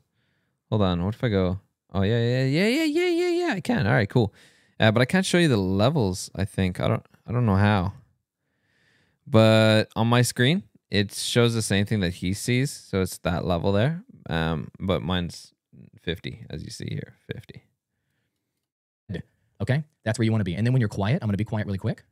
Hold on. What if I go? Oh yeah, yeah, yeah, yeah, yeah, yeah, yeah. I can. All right, cool. Uh, but I can't show you the levels. I think I don't. I don't know how. But on my screen, it shows the same thing that he sees. So it's that level there. Um, but mine's 50, as you see here. 50. Okay, that's where you want to be. And then when you're quiet, I'm going to be quiet really quick.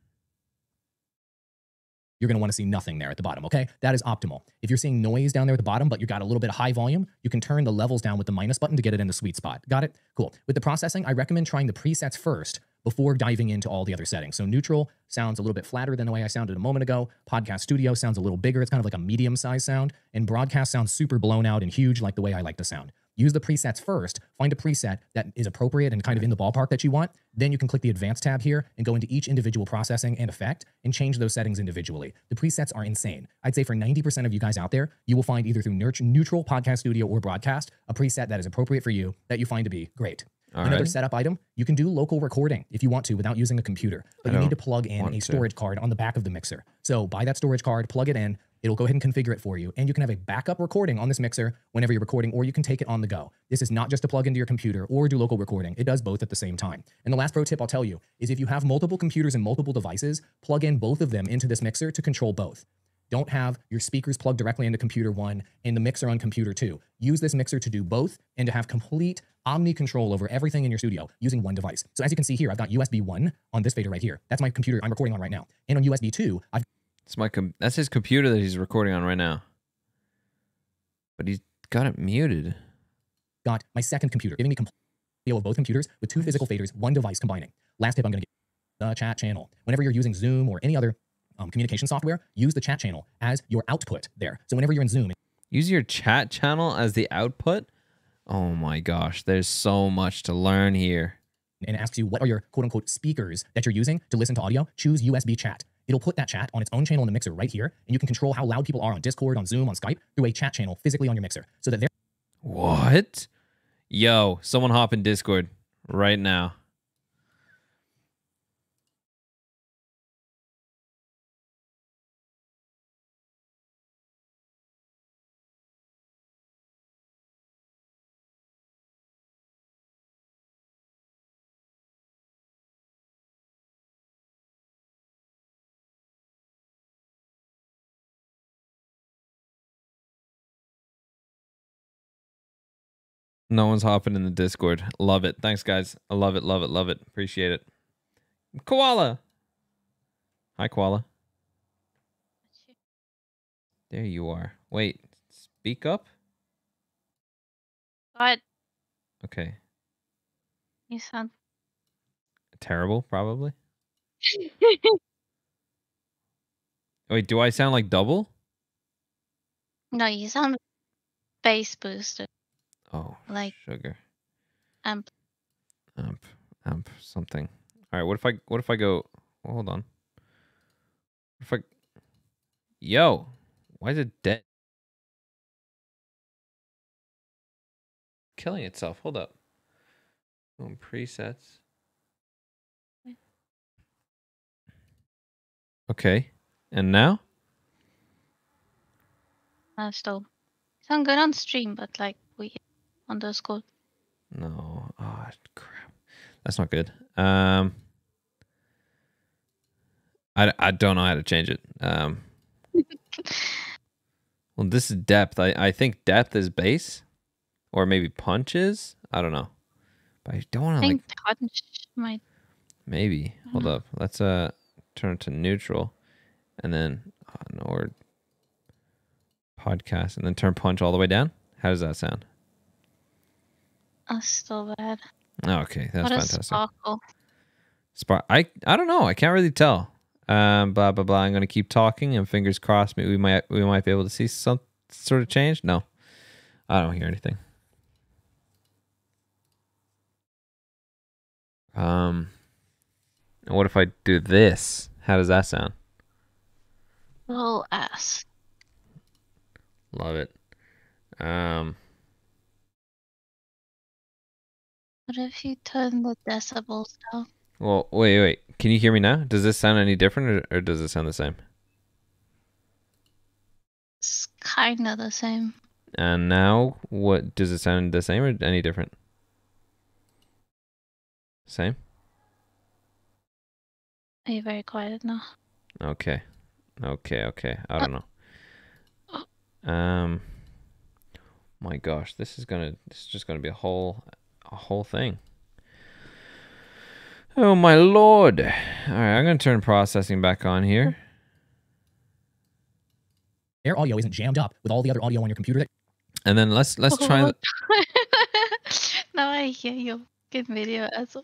You're going to want to see nothing there at the bottom. Okay, that is optimal. If you're seeing noise down there at the bottom, but you got a little bit of high volume, you can turn the levels down with the minus button to get it in the sweet spot. Got it? Cool. With the processing, I recommend trying the presets first before diving into all the other settings. So neutral sounds a little bit flatter than the way I sounded a moment ago. Podcast studio sounds a little bigger. It's kind of like a medium size sound. And broadcast sounds super blown out and huge like the way I like to sound. Use the presets first, find a preset that is appropriate and kind of in the ballpark that you want. Then you can click the advanced tab here and go into each individual processing and effect and change those settings individually. The presets are insane. I'd say for 90% of you guys out there, you will find either through neutral podcast studio or broadcast a preset that is appropriate for you that you find to be great. All Another right. setup item, you can do local recording if you want to without using a computer, but I you need to plug in a to. storage card on the back of the mixer. So buy that storage card, plug it in, it'll go ahead and configure it for you, and you can have a backup recording on this mixer whenever you're recording, or you can take it on the go. This is not just to plug into your computer or do local recording, it does both at the same time. And the last pro tip I'll tell you is if you have multiple computers and multiple devices, plug in both of them into this mixer to control both. Don't have your speakers plugged directly into computer one and the mixer on computer two. Use this mixer to do both and to have complete omni control over everything in your studio using one device. So as you can see here, I've got USB one on this fader right here. That's my computer I'm recording on right now. And on USB two, I've It's my com- that's his computer that he's recording on right now. But he's got it muted. got my second computer, giving me complete audio of both computers with two physical faders, one device combining. Last tip I'm going to give the chat channel. Whenever you're using Zoom or any other um, communication software, use the chat channel as your output there. So whenever you're in Zoom Use your chat channel as the output. Oh my gosh, there's so much to learn here. and asks you what are your quote unquote speakers that you're using to listen to audio, choose USB chat. It'll put that chat on its own channel in the mixer right here, and you can control how loud people are on Discord, on Zoom, on Skype through a chat channel physically on your mixer so that they're What? Yo, someone hop in Discord right now. No one's hopping in the Discord. Love it. Thanks, guys. I love it, love it, love it. Appreciate it. Koala. Hi, Koala. There you are. Wait, speak up? What? Okay. you sound. Terrible, probably. <laughs> Wait, do I sound like double? no, you sound bass boosted. Oh, Like sugar. amp. Amp, amp, something. All right, what if I, what if I go, hold on. What if I, yo, why is it dead? Killing itself. Hold up. Boom, presets. Okay, and now? Uh, still sound good on stream, but like we on Discord. No. Oh crap. That's not good. Um I, I don't know how to change it. Um <laughs> Well, this is depth. I, I think depth is bass or maybe punches. I don't know. But I don't want to like think punch might. maybe. Hold Mm. up. Let's uh turn it to neutral and then uh, or podcast and then turn punch all the way down. How does that sound? Still bad. Okay, that's what a fantastic. sparkle. Spark. I I don't know. I can't really tell. Um, blah blah blah. I'm gonna keep talking, and fingers crossed, maybe we might we might be able to see some sort of change. No, I don't hear anything. Um, and what if I do this? How does that sound? Little ass. Love it. Um, What if you turn the decibels down? well, wait, wait. Can you hear me now? Does this sound any different, or, or does it sound the same? It's kind of the same. And now, what does it sound the same or any different? Same. Are you very quiet now? Okay. Okay, okay. I don't know. Um my gosh, this is gonna this is just gonna be a whole whole thing. Oh my lord. Alright, I'm gonna turn processing back on here. their audio isn't jammed up with all the other audio on your computer that And then let's let's try Oh. th- <laughs> now I hear your fucking video as well.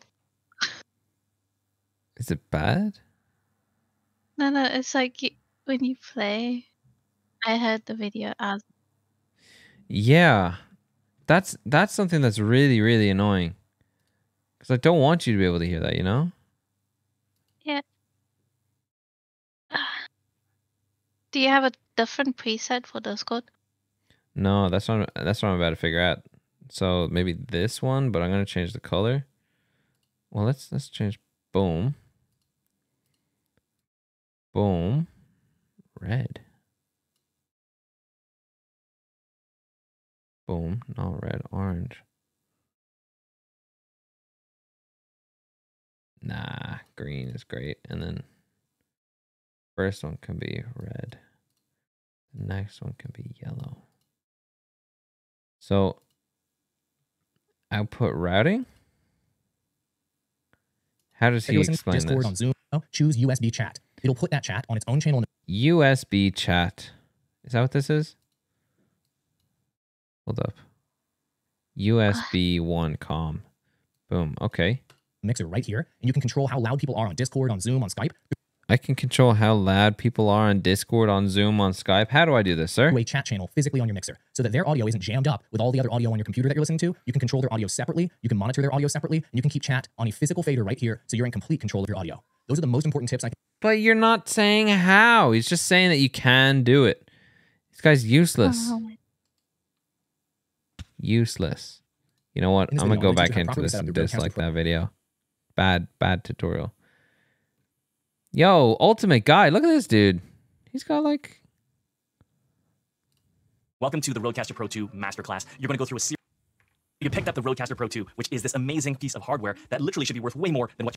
Is it bad? No, no, it's like y- when you play. I heard the video as Yeah. That's that's something that's really, really annoying. Cause I don't want you to be able to hear that, you know? Yeah. <sighs> Do you have a different preset for Discord? No, that's what I'm, that's what I'm about to figure out. So maybe this one, but I'm gonna change the color. Well, let's let's change boom, boom, red, boom, not red, orange. Nah, green is great, and then first one can be red. next one can be yellow. So output routing? How does he explain Discord on? Zoom, oh, choose USB chat. It'll put that chat on its own channel. USB chat. Is that what this is? Hold up. USB <sighs> one com. Boom. Okay. mixer right here, and you can control how loud people are on Discord, on Zoom, on Skype I can control how loud people are on Discord, on Zoom, on Skype. How do I do this, sir? a chat channel physically on your mixer, so that their audio isn't jammed up with all the other audio on your computer that you're listening to. You can control their audio separately. You can monitor their audio separately, and you can keep chat on a physical fader right here, so you're in complete control of your audio. Those are the most important tips I can. But you're not saying how. He's just saying that you can do it. This guy's useless. Oh my- Useless. You know what? I'm gonna go I'm gonna teach back you how to into this and dislike that video. Bad, bad tutorial. Yo, ultimate guy. Look at this dude. He's got like Welcome to the Rodecaster Pro 2 Masterclass. You're going to go through a series. You picked up the Rodecaster Pro 2, which is this amazing piece of hardware that literally should be worth way more than what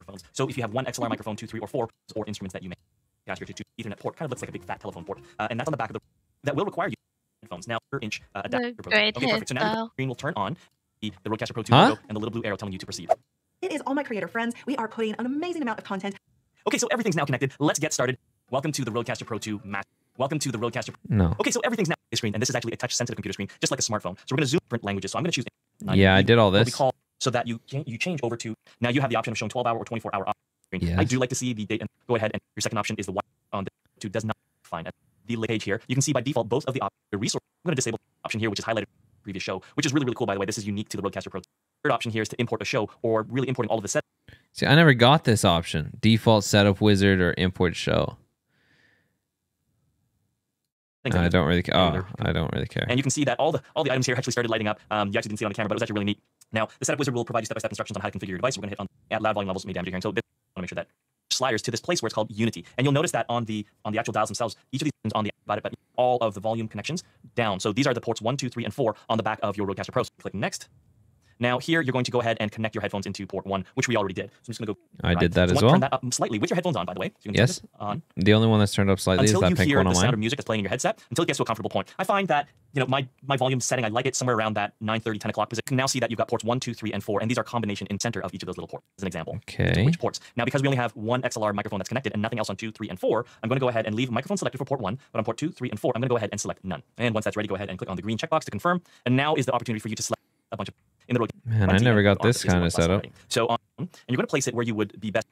microphones. So if you have one XLR microphone, two, three, or four, or instruments that you may cast your to Ethernet port, kind of looks like a big fat telephone port, uh, and that's on the back of the that will require you headphones. Now, per inch uh, adapter. Great Okay, perfect. So now the hairstyle. screen will turn on. The, the Rodecaster Pro 2 Huh? logo and the little blue arrow telling you to proceed. It is all my creator friends. We are putting an amazing amount of content Okay, so everything's now connected. Let's get started. Welcome to the Rodecaster Pro 2 Master. Welcome to the Rodecaster. no. Okay, so everything's now on the screen, and this is actually a touch-sensitive computer screen, just like a smartphone. So we're going to zoom different languages. So I'm going to choose. Yeah, I did all this. call so that you can, you change over to now you have the option of showing 12 hour or 24 hour screen. I do like to see the date and go ahead and your second option is the one on the two does not find the page here. You can see by default both of the resource. I'm going to disable option here, which is highlighted previous show, which is really really cool by the way. This is unique to the Rodecaster Pro. Third option here is to import a show or really importing all of the settings. See, I never got this option. Default setup wizard or import show. I don't really care. And Oh, I don't really care. And you can see that all the all the items here actually started lighting up. Um, you actually didn't see it on the camera, but it was actually really neat. Now, the setup wizard will provide you step-by-step instructions on how to configure your device. We're going to hit on at loud volume levels your hearing. So I want to make sure that sliders to this place where it's called Unity. And you'll notice that on the on the actual dials themselves, each of these on the divided button, all of the volume connections down. So these are the ports one, two, three, and four on the back of your Rodecaster Pro. So click next. Now here you're going to go ahead and connect your headphones into port one, which we already did. So I'm just going to go. I right. did that so as I well. Turn that up slightly with your headphones on, by the way. So you Yes. on The only one that's turned up slightly until is you that pink hear one the on sound of music that's playing in your headset, until it gets to a comfortable point. I find that you know my my volume setting, I like it somewhere around that 9:30, 10 o'clock. Because you can now see that you've got ports one, two, three, and four, and these are combination in center of each of those little ports. As an example, Okay. which ports? Now because we only have one XLR microphone that's connected and nothing else on two, three, and four, I'm going to go ahead and leave microphone selected for port one, but on port two, three, and four, I'm going to go ahead and select none. And once that's ready, go ahead and click on the green checkbox to confirm. And now is the opportunity for you to select a bunch of in the road. Man, I never got this kind of setup. So on, and you're going to place it where you would be best.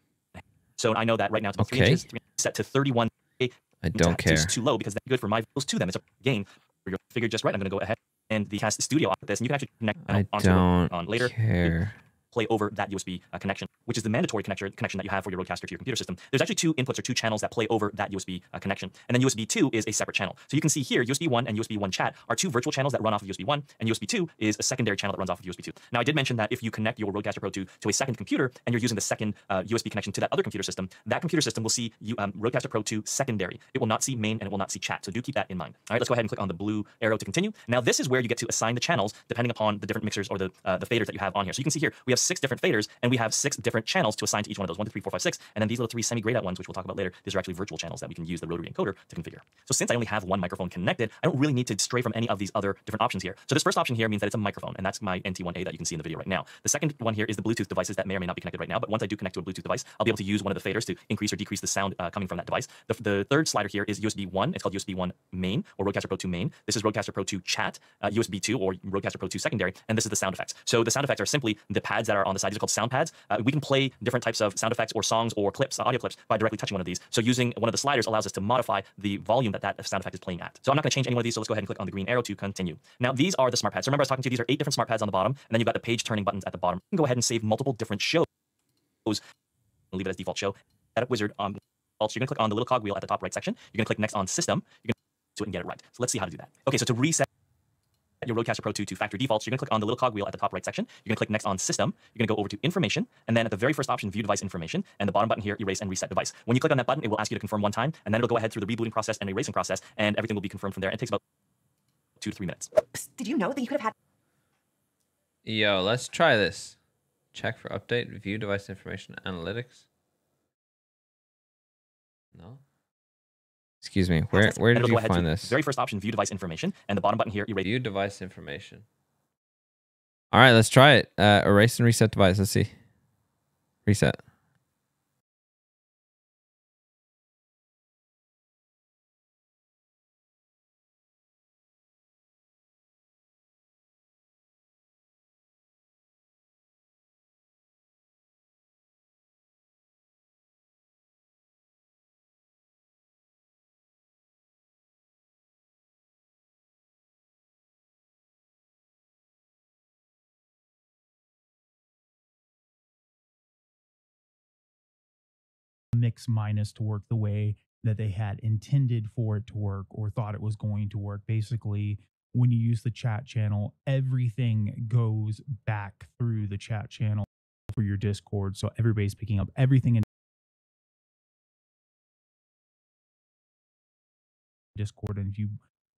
So I know that right now it's about three inches, three, set to 31. I don't care. Too low because that's good for my vocals to them. It's a gain. You're figured just right. I'm going to go ahead and the Cast Studio on this, and you can actually connect I onto it don't on later. care. Play over that USB uh, connection, which is the mandatory connection connection that you have for your Rodecaster to your computer system. There's actually two inputs or two channels that play over that USB uh, connection, and then USB 2 is a separate channel. So you can see here, USB 1 and USB 1 chat are two virtual channels that run off of USB 1, and USB 2 is a secondary channel that runs off of USB 2. Now I did mention that if you connect your Rodecaster Pro 2 to a second computer and you're using the second uh, USB connection to that other computer system, that computer system will see you, um, Pro 2 secondary. It will not see main and it will not see chat. So do keep that in mind. All right, let's go ahead and click on the blue arrow to continue. Now this is where you get to assign the channels depending upon the different mixers or the uh, the faders that you have on here. So you can see here we have six different faders and we have six different channels to assign to each one of those one, two, three, four, five, six, and then these little three semi-grayed out ones, which we'll talk about later. These are actually virtual channels that we can use the rotary encoder to configure. So since I only have one microphone connected, I don't really need to stray from any of these other different options here. So this first option here means that it's a microphone, and that's my NT1A that you can see in the video right now. The second one here is the Bluetooth devices that may or may not be connected right now, but once I do connect to a Bluetooth device, I'll be able to use one of the faders to increase or decrease the sound uh, coming from that device. The, the third slider here is USB 1. It's called USB 1 main or Rodecaster Pro 2 main. This is Rodecaster Pro 2 chat, uh, USB 2 or Rodecaster Pro 2 secondary, and this is the sound effects. So the sound effects are simply the pads that are on the side. These are called sound pads. Uh, we can play different types of sound effects or songs or clips, audio clips, by directly touching one of these. So using one of the sliders allows us to modify the volume that that sound effect is playing at. So I'm not going to change any one of these. So let's go ahead and click on the green arrow to continue. Now these are the smart pads. So remember I was talking to you, these are eight different smart pads on the bottom, and then you've got the page turning buttons at the bottom. You can go ahead and save multiple different shows. Leave it as default show. Setup wizard on. Also, you're going to click on the little cog wheel at the top right section. You're going to click next on system. You're going to do it and get it right. So let's see how to do that. Okay, so to reset your Rodecaster Pro 2 to factory defaults, you're going to click on the little cog wheel at the top right section. You're going to click next on system. You're going to go over to information, and then at the very first option, view device information, and the bottom button here, erase and reset device. When you click on that button, it will ask you to confirm one time, and then it'll go ahead through the rebooting process and erasing process, and everything will be confirmed from there. And it takes about two to three minutes. Psst, Did you know that you could have had Yo, let's try this. Check for update, view device information, analytics. No. Excuse me. Where where did you find this? Very first option, view device information, and the bottom button here, erase. View device information. All right, let's try it. Uh, erase and reset device. Let's see. Reset. Mix minus to work the way that they had intended for it to work or thought it was going to work. Basically, when you use the chat channel, everything goes back through the chat channel for your Discord. So everybody's picking up everything in Discord. And if you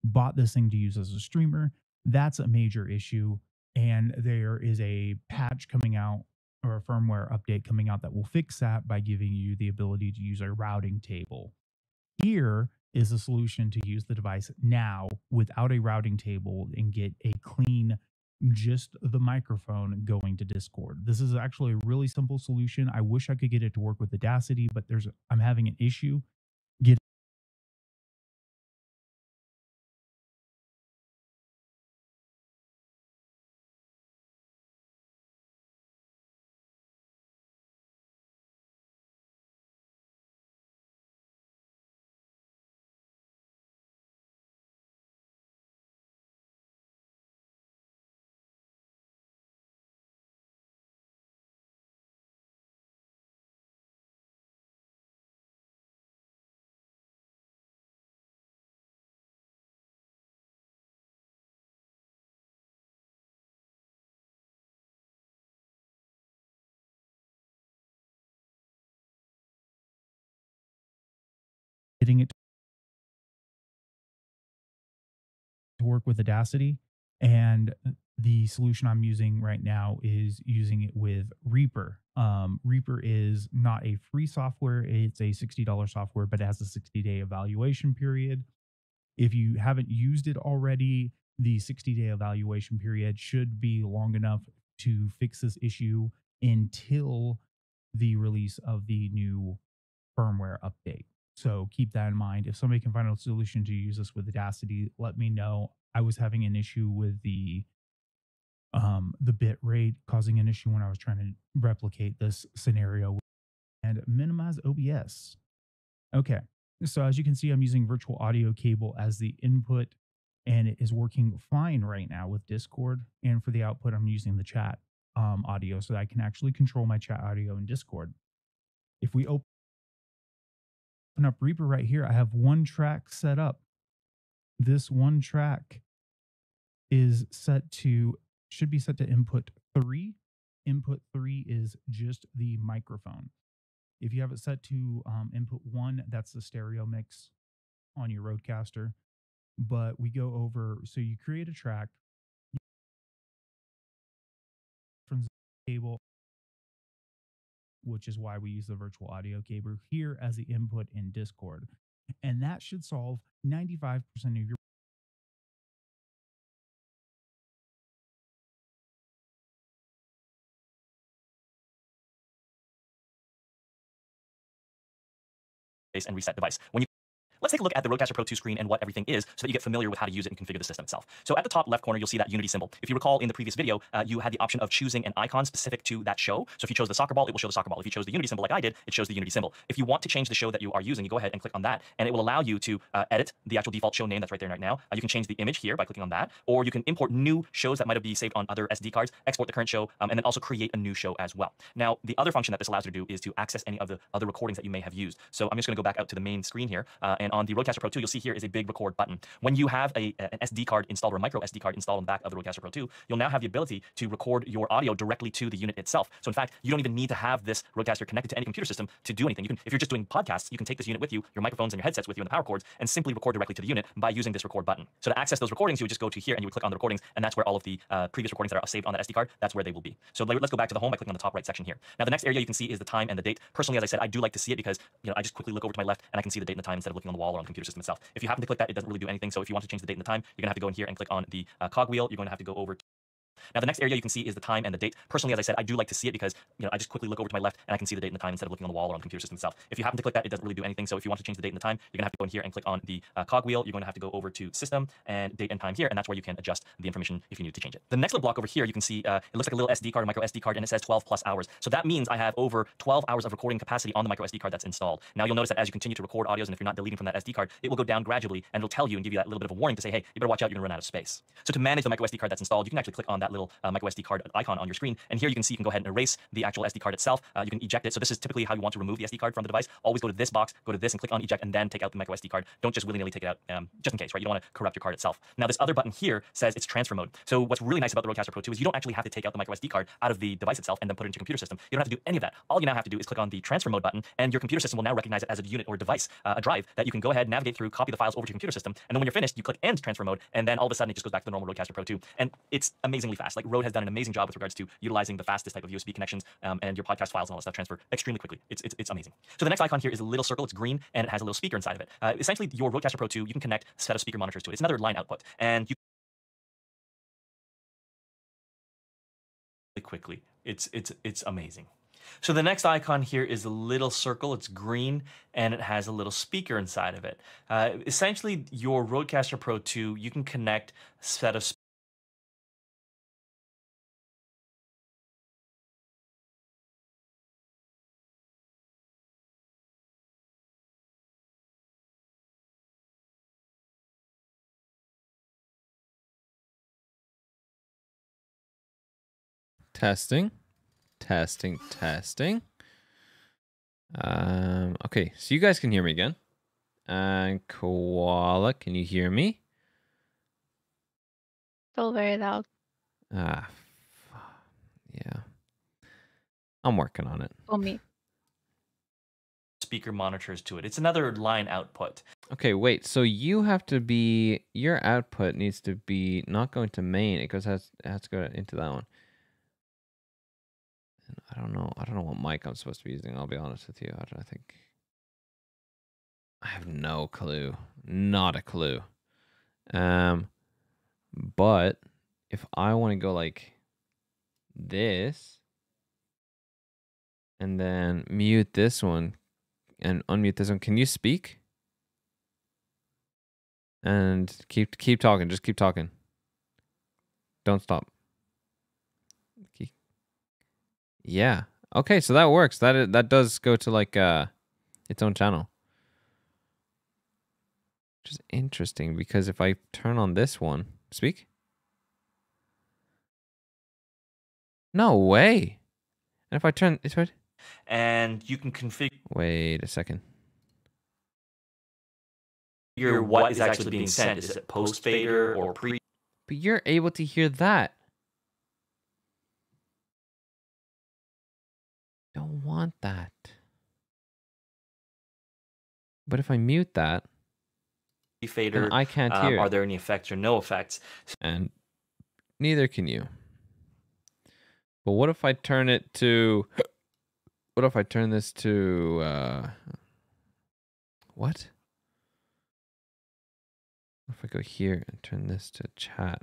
bought this thing to use as a streamer, that's a major issue. And there is a patch coming out or a firmware update coming out that will fix that by giving you the ability to use a routing table. Here is a solution to use the device now without a routing table and get a clean just the microphone going to Discord. This is actually a really simple solution. I wish I could get it to work with Audacity, but there's I'm having an issue getting it to work with Audacity. And the solution I'm using right now is using it with Reaper. Um, Reaper is not a free software, it's a $60 software, but it has a 60 day evaluation period. If you haven't used it already, the 60 day evaluation period should be long enough to fix this issue until the release of the new firmware update. So keep that in mind. If somebody can find a solution to use this with Audacity, let me know. I was having an issue with the um the bit rate causing an issue when I was trying to replicate this scenario and minimize OBS. Okay. So as you can see, I'm using virtual audio cable as the input and it is working fine right now with Discord. And for the output, I'm using the chat um, audio so that I can actually control my chat audio in Discord. If we open up Reaper right here, I have one track set up. This one track is set to, should be set to input three. Input three is just the microphone. If you have it set to um, input one, that's the stereo mix on your Rodecaster. But we go over, so you create a track, from cable, which is why we use the virtual audio cable here as the input in Discord. And that should solve 95% of your and reset device. When you Let's take a look at the Rodecaster Pro 2 screen and what everything is so that you get familiar with how to use it and configure the system itself. So at the top left corner, you'll see that Unity symbol. If you recall in the previous video, uh, you had the option of choosing an icon specific to that show. So if you chose the soccer ball, it will show the soccer ball. If you chose the Unity symbol like I did, it shows the Unity symbol. If you want to change the show that you are using, you go ahead and click on that, and it will allow you to uh, edit the actual default show name that's right there right now. Uh, you can change the image here by clicking on that, or you can import new shows that might have been saved on other SD cards, export the current show, um, and then also create a new show as well. Now, the other function that this allows you to do is to access any of the other recordings that you may have used. So I'm just going to go back out to the main screen here, uh, and on the Rodecaster Pro 2, you'll see here is a big record button. When you have a, an SD card installed or a micro SD card installed on the back of the Rodecaster Pro 2, you'll now have the ability to record your audio directly to the unit itself. So in fact, you don't even need to have this Rodecaster connected to any computer system to do anything. You can, if you're just doing podcasts, you can take this unit with you, your microphones and your headsets with you and the power cords, and simply record directly to the unit by using this record button. So to access those recordings, you would just go to here and you would click on the recordings, and that's where all of the uh, previous recordings that are saved on that SD card, that's where they will be. So let's go back to the home by clicking on the top right section here. Now the next area you can see is the time and the date. Personally, as I said, I do like to see it because you know I just quickly look over to my left and I can see the date and the time instead of looking on the wall or on the computer system itself. If you happen to click that, it doesn't really do anything. So if you want to change the date and the time, you're gonna have to go in here and click on the uh, cog wheel. You're going to have to go over. To now, the next area you can see is the time and the date. Personally, as I said, I do like to see it because you know I just quickly look over to my left and I can see the date and the time instead of looking on the wall or on the computer system itself. If you happen to click that, it doesn't really do anything. So if you want to change the date and the time, you're gonna have to go in here and click on the uh, cog wheel. You're going to have to go over to System and Date and Time here, and that's where you can adjust the information if you need to change it. The next little block over here, you can see uh, it looks like a little SD card, a micro SD card, and it says 12 plus hours. So that means I have over 12 hours of recording capacity on the micro SD card that's installed. Now you'll notice that as you continue to record audios, and if you're not deleting from that SD card, it will go down gradually, and it'll tell you and give you that little bit of a warning to say, hey, you better watch out, you're gonna run out of space. So to manage the micro SD card that's installed, you can actually click on that little uh, micro SD card icon on your screen, and here you can see you can go ahead and erase the actual SD card itself. Uh, you can eject it. So this is typically how you want to remove the SD card from the device. Always go to this box, go to this, and click on eject, and then take out the micro SD card. Don't just willy-nilly take it out, um, just in case, right? You don't want to corrupt your card itself. Now this other button here says it's transfer mode. So what's really nice about the Rodecaster Pro 2 is you don't actually have to take out the micro SD card out of the device itself and then put it into your computer system. You don't have to do any of that. All you now have to do is click on the transfer mode button, and your computer system will now recognize it as a unit or device, uh, a drive that you can go ahead, navigate through, copy the files over to your computer system, and then when you're finished, you click end transfer mode, and then all of a sudden it just goes back to the normal Rodecaster Pro 2. And it's amazingly fast. Like Rode has done an amazing job with regards to utilizing the fastest type of USB connections um, and your podcast files and all that stuff transfer extremely quickly. It's, it's, it's amazing. So the next icon here is a little circle. It's green and it has a little speaker inside of it. Uh, essentially, your Rodecaster Pro 2, you can connect a set of speaker monitors to it. It's another line output, and you quickly. It's it's it's amazing. So the next icon here is a little circle. It's green and it has a little speaker inside of it. Uh, essentially, your Rodecaster Pro 2, you can connect a set of Testing. Testing. Testing. Um, okay, so you guys can hear me again. And Koala, can you hear me? Still very loud. Ah, fu- yeah. I'm working on it. For me. speaker monitors to it. It's another line output. Okay, wait. So you have to be your output needs to be not going to main. It goes has has to go into that one. I don't know. I don't know what mic I'm supposed to be using. I'll be honest with you. I don't I think. I have no clue. Not a clue. Um, but if I want to go like this, and then mute this one, and unmute this one, can you speak? and keep keep talking. Just keep talking. Don't stop. Keep- Yeah. Okay, so that works. That that does go to like uh its own channel. Which is interesting because if I turn on this one, speak. No way. And if I turn it's right. And you can configure Wait a second. Your what is actually being sent. Is it post fader or pre? But you're able to hear that. Don't want that. But if I mute that, fader? I can't Um, hear. Are there any effects or no effects? and neither can you. But what if I turn it to what if I turn this to uh what? What if I go here and turn this to chat?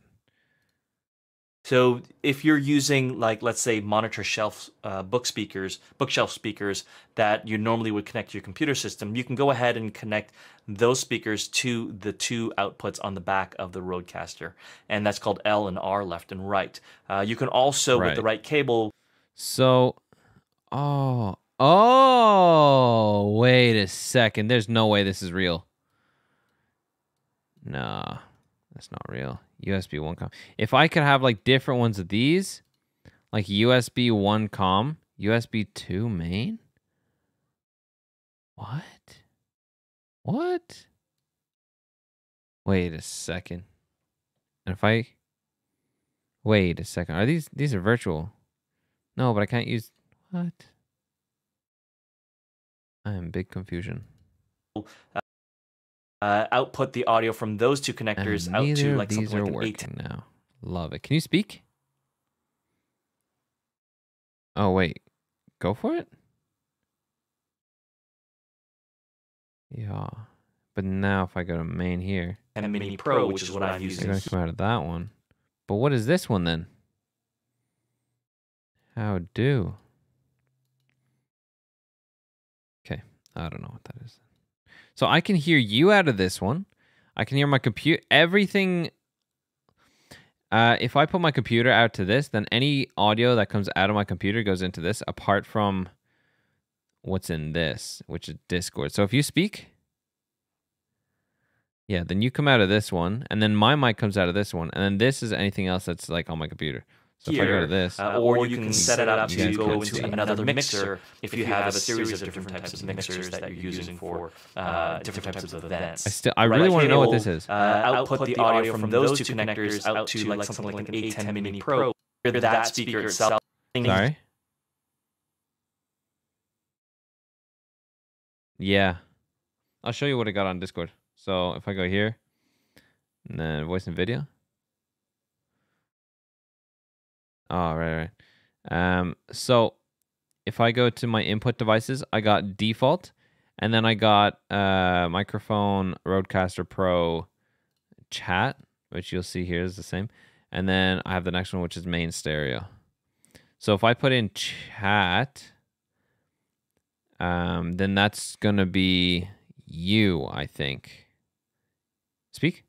So if you're using like let's say monitor shelf uh, book speakers, bookshelf speakers that you normally would connect to your computer system, you can go ahead and connect those speakers to the two outputs on the back of the Rodecaster, and that's called L and R, left and right. Uh, you can also with the Right. right cable So oh oh wait a second. There's no way this is real. Nah, that's not real. USB one com. If I could have like different ones of these, like USB one com, USB two main. What? What? Wait a second. And if I wait a second, are these these are virtual? No, but I can't use what? I am big confusion. uh, Uh, output the audio from those two And connectors out to of like these something are like an working eight. now. Love it. Can you speak? Oh wait, go for it. Yeah, But now if I go to main here, and a Mini Pro, which is what I'm using, they're gonna come out of that one. But what is this one then? How do? Okay, I don't know what that is. So I can hear you out of this one. I can hear my computer. Everything. Uh, if I put my computer out to this, then any audio that comes out of my computer goes into this, apart from what's in this, which is Discord. So if you speak, yeah, then you come out of this one, and then my mic comes out of this one, and then this is anything else that's like on my computer. So if I go Here, to this, uh, or you can set it up to guys go can into another mixer if you have a series of different types of mixers that you're using for uh, different types of events. I still, I Right, really like want to know what this is. Uh, output the audio from those two connectors out to like something like an ATEM Mini Pro. Where that speaker itself. Sorry. Yeah, I'll show you what I got on Discord. So if I go here, and then voice and video. Oh, right, right. Um, so if I go to my input devices, I got default, and then I got uh microphone Rodecaster Pro chat, which you'll see here is the same, and then I have the next one, which is main stereo. So if I put in chat, um, then that's gonna be you, I think. Speak.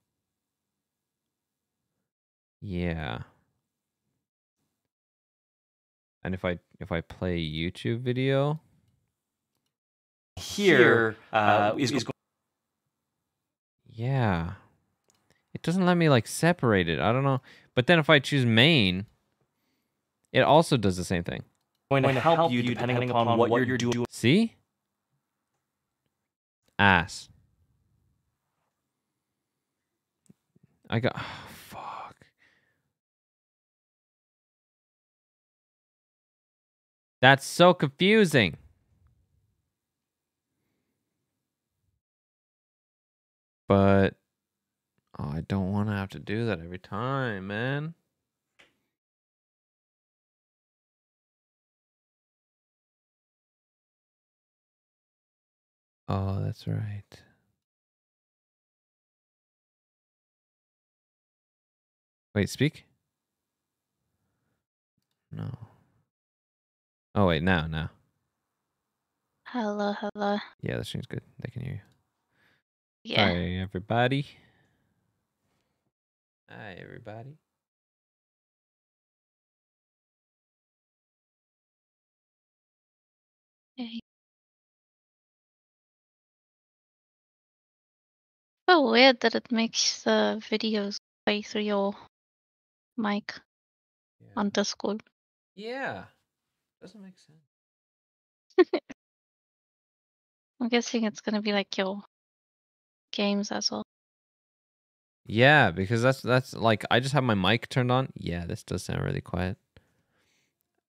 Yeah. And if I if I play YouTube video, Here uh, is, is yeah, it doesn't let me like separate it. I don't know. But then if I choose main, it also does the same thing. going to help you depending upon what you're doing. See? Ass. I got. That's so confusing. But. Oh, I don't want to have to do that every time, man. Oh, that's right. Wait, speak? No. Oh, wait, now, now. Hello, hello. Yeah, the stream's good. They can hear you. Yeah. Hi, everybody. Hi, everybody. Yeah. So weird that it makes the videos play through your mic on Discord. Yeah. Doesn't make sense. I'm guessing it's gonna be like your games as well. Yeah, because that's that's like I just have my mic turned on. Yeah, this does sound really quiet.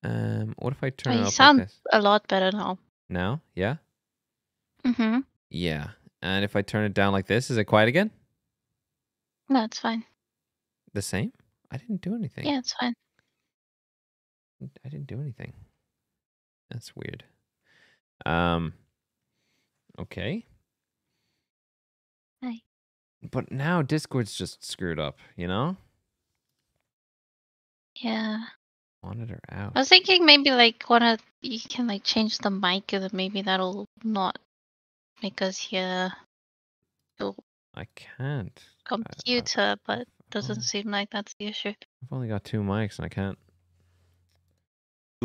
Um, what if I turn Oh, it you up sound like a lot better now. Now? Yeah? Mm-hmm. Yeah. And if I turn it down like this, is it quiet again? No, it's fine. The same? I didn't do anything. Yeah, it's fine. I didn't do anything. That's weird. Um okay. Hi. But now Discord's just screwed up, you know? Yeah. Monitor out. I was thinking maybe like wanna you can like change the mic and then maybe that'll not make us hear your I can't. computer, but doesn't Oh. seem like that's the issue. I've only got two mics and I can't.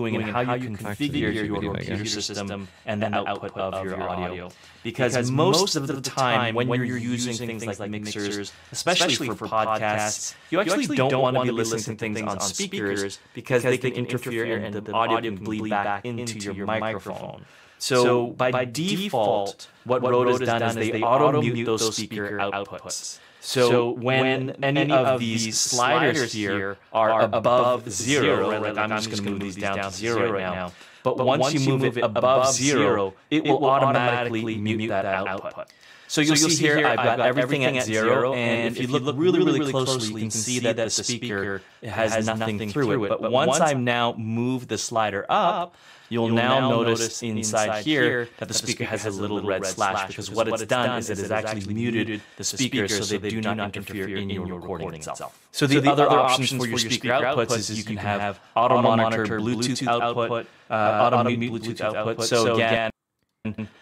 Doing and how you to the configure YouTube your video, computer system and the output of your audio. Because most of the time, when you're using things like mixers, especially for podcasts, you actually don't want to be listening to things on speakers because they can interfere and the audio can bleed back into your microphone. So by default, what Rode has done is they auto mute those speaker outputs. So when any of these sliders here are above zero, right, like I'm just going to move these down to zero right now. But once you move it above zero, it will automatically mute that output. So you'll, see, here, I've got everything at zero, and if you look really, really closely, you can see that the speaker has nothing through it. But once I've now moved the slider up, you'll, now, notice inside here that the speaker has a little red slash because what it's done is it has actually muted the speaker so they do not interfere in your recording itself. So the, other options for your speaker outputs is you can have auto monitor Bluetooth output, uh, auto mute Bluetooth output. So again,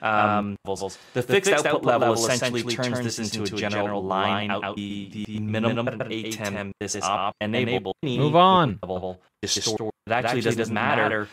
um, levels. The fixed output level essentially turns this into a general line out the, the minimum ATEM this op enable. Move on. Level distort. It actually doesn't matter.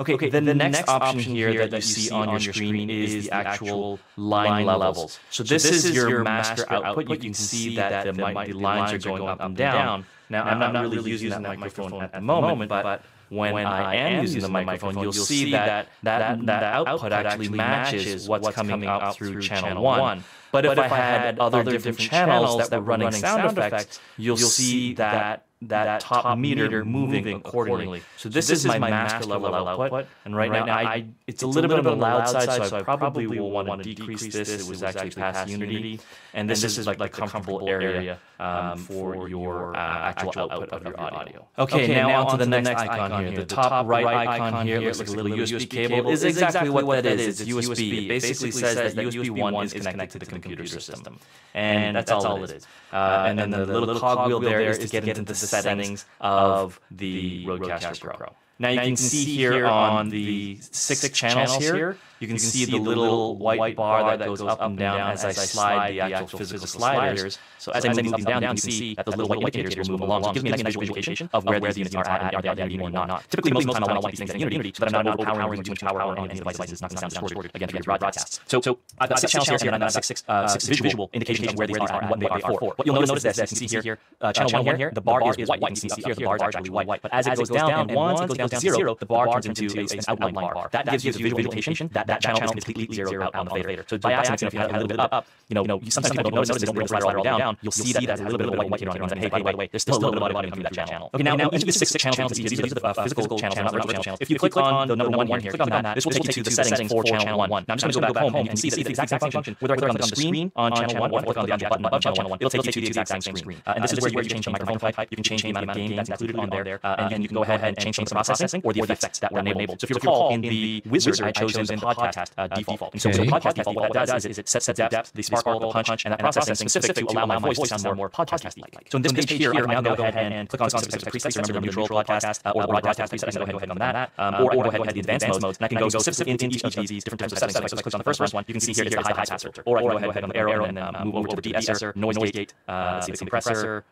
Okay, okay. Then the next option here that you see on your screen is the actual line levels. So this is your master output. You can see that the, the lines are going up and down. Now I'm not really using that microphone at the moment, but when, when I am using the microphone, you'll see that that, that output actually matches what's coming out through channel 1. But if I had other different channels that were running sound effects, you'll see that that, top, meter moving accordingly. So this, so this is, my master level output, and right, right now I, it's, it's, a little bit on the loud side, so I probably will want to decrease this. It was actually past unity, and this, is like the comfortable area um, for your uh, actual output of your audio. Okay, now on to the next icon here. The top right icon here looks like a little USB cable. Is exactly what that is. It's USB. It basically says that USB 1 is connected to the computer system, and that's all it is. Uh, and then the little cog wheel there is to get into the settings of the Rodecaster Pro. Now you, now can, you can see here on the six channels here, you can, you can see, see the little white bar that goes up and down as I slide the actual physical sliders. So as I move them down, you can see that the little white indicators will move along. So it gives me a nice visual indication of where these units are at are they at Unity or not. Typically, most of the time, I want to keep things in Unity so that I'm not overpowering too much power on any these devices. It's not going to sound distorted again for broadcasts. So, so I've got six channels here and I've got six, uh, six visual indications of where these are and what they are for. What you'll notice is that you can see here, channel one here, the bar is white. You can see here, the bar is actually white. But as it goes down, and once it goes down to zero, the bar turns into an outline bar. That gives you the visual indication that that channel is completely zero out on the fader. So by accident, if you have a little bit up, you know, sometimes people don't notice, they don't bring the slider all the way down, you'll see that there's a little bit of a white here on. Hey, by the way, there's still a little bit of audio coming through that channel. Okay, now, now each of the six channels, these are the uh, physical channels, not virtual channels. If you click on the number one here, click on that, this will take you to the settings for channel one. Now I'm just going to go back home and you can see that the exact same function. Whether I click on the screen on channel one or click on the button above channel one, it'll take you to the exact same screen. And this is where you change the microphone type, you can change the amount of gain that's included on there, and you can go ahead and change the processing or the effects that were enabled. So if you recall, in the wizard, I chose in the podcast default. And so the podcast default, what that does is it sets the depth, the sparkle, the punch, and that processing specific to allow my voice to sound more podcast-like. So in this page here, I can now go ahead and click on specific presets. Remember the neutral podcast uh, or the broadcast preset. I can go ahead and click on that. Um, or go ahead and the advanced modes, and I can go specific into each of these different types of settings. So I click on the first one, you can see here it's the high pass filter. Or I can go ahead on the arrow and then move over to the de-esser, noise gate, uh, the compressor,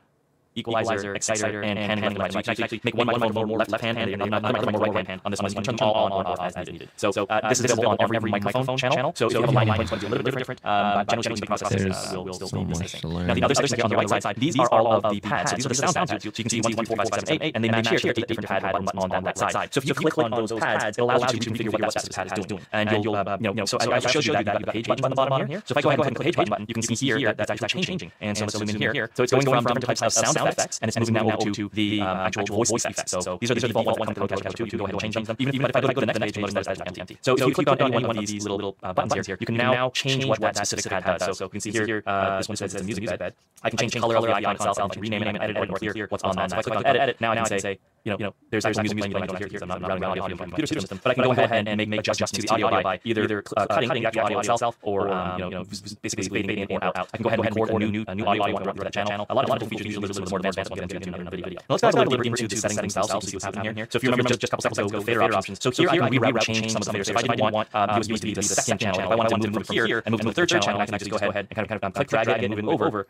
equalizer, exciter, and hand handling items. You can actually make one microphone more left, left hand, and another more right hand on this one. You can turn them all on or off as needed. So uh, uh, this is available on every microphone channel. So if you have a line it's going to be a little bit uh, different. Um, generally speaking, the process uh, will still be the same. Now the other section on the right side, these are all of the pads. So these are the sound pads. So you can see 1, 2, 4, 5, 6, 7, 8, and they match here to different pad buttons on that side. So if you click on those pads, it allows you to configure what that specific pad is doing. And you'll, you know, so I showed you that the page button on the bottom here. So if I go ahead and click the page button, you can see here that that's actually changing. And so let's zoom in here. So it's going from different types of sound effects, and it's moving now over to the um, actual voice effects. So these are the default ones that come from Rodecaster 2. You can go ahead and change them. Even, if I go to the next page, you'll notice that it's empty. So if you click on any one of these little uh, buttons here, you can now change what that specific pad does. So you can see here, uh, this one says it's a music bed. I can change the color of the icon itself. I can rename it, edit it, or clear what's on that. So if I click on edit, now I can say, you know, you know, there's actual music playing, hear because I'm not routing my audio from my computer system. But I can go ahead and make adjustments to the audio by either cutting the actual audio itself or, you know, basically fading in or out. I can go ahead and record a new audio I want to run through that channel. A lot of features usually a little bit more advanced. We'll get into in another video. Let's go ahead and into the settings themselves so you see what's happening here. So if you remember just, just a couple seconds ago, go fader options. So here I can reroute change some of the faders. If I didn't want uh, USB to be the second channel, if I wanted to move from here and move to the third channel, I can just go ahead and kind of, click, drag it, and move it over.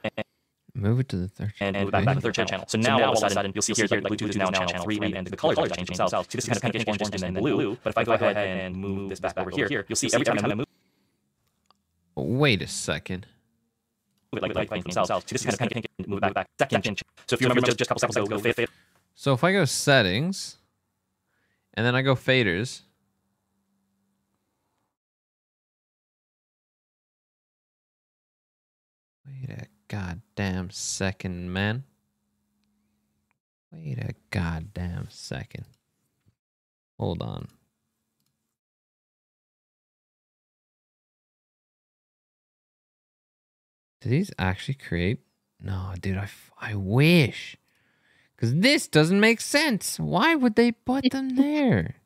Move it to the third and, and back, back to the third channel. So now, all of a sudden, you'll see here, like Bluetooth is now on channel 3, and, and the colors are changing themselves. See, this is kind of orange and then blue. But if I go ahead and move this back over here, you'll see every time I move. Wait a second. Like, like, like themselves. See, this is kind of move back, back. Second. So if you remember just, just a couple seconds ago, go fade. So if I go settings, and then I go faders, wait a goddamn second, man. Wait a goddamn second. Hold on. Did these actually create? No, dude. I, I wish. Because this doesn't make sense. Why would they put them <laughs> there?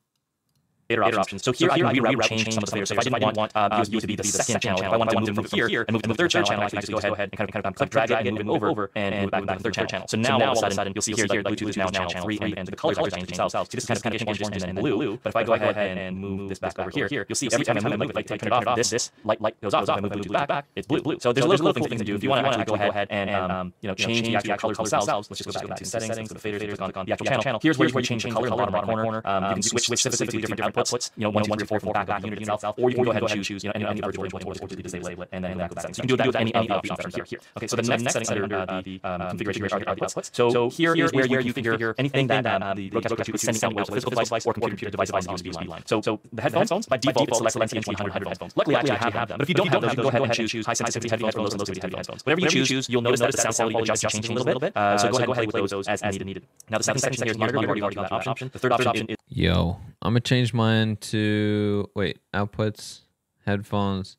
Fader options. So here, I can reroute change some of the faders. So if I didn't want um, USB to be the second channel, if I wanted to move from here and move to the third channel, I can just go ahead and kind of, kind of click, drag it, and move it over, and back to the third channel. So now all of a sudden, you'll see here that Bluetooth is now channel three, and, and the colors are changing themselves. So this kind of kind of changes orange and blue. But if I go ahead and move this back over here, you'll see every time I move it, like take it off, this this light light goes off. If I move Bluetooth back, it's blue. blue. So there's a little little things you can do if you want to actually go ahead and um, you know change the actual colors themselves. Let's just go back into settings, go to the faders, click on the actual channel. Here's where you change the color in the bottom right corner. You can switch specifically to different outputs. You know, one, two, three, four, four, back back unit itself, or you can go ahead and choose, you know, any, any virtual or disable it, and then go back. So you can do that with any of the options here. Okay, so the next setting under the configuration are the outputs. So here is where you configure anything that the broadcaster is sending out to a physical device or computer device on USB line. So the headphones by default select NT 100 headphones. Luckily, I actually have them. But if you don't have those, you can go ahead and choose high sensitivity headphones or low sensitivity headphones. Whatever you choose, you'll notice that the sound quality adjusts changing a little bit. So go ahead and play with those as needed. Now the second section here is monitor. We've already got that option. The third option is Yo, I'm gonna change mine to wait outputs, headphones,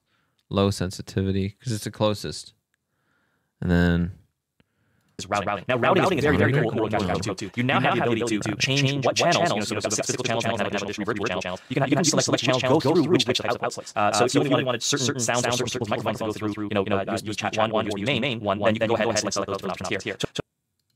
low sensitivity because it's the closest, and then is routing. Now, routing, is very, very cool. cool too. too. You now have the ability to change what channels, you know, so there's physical channels and additional virtual channels. You can, you can select channels go through which types of outputs. Uh, so if you only wanted certain sounds or certain microphones to go through, you know, USB chat one, one, USB main, one, then you can go ahead and select those options here.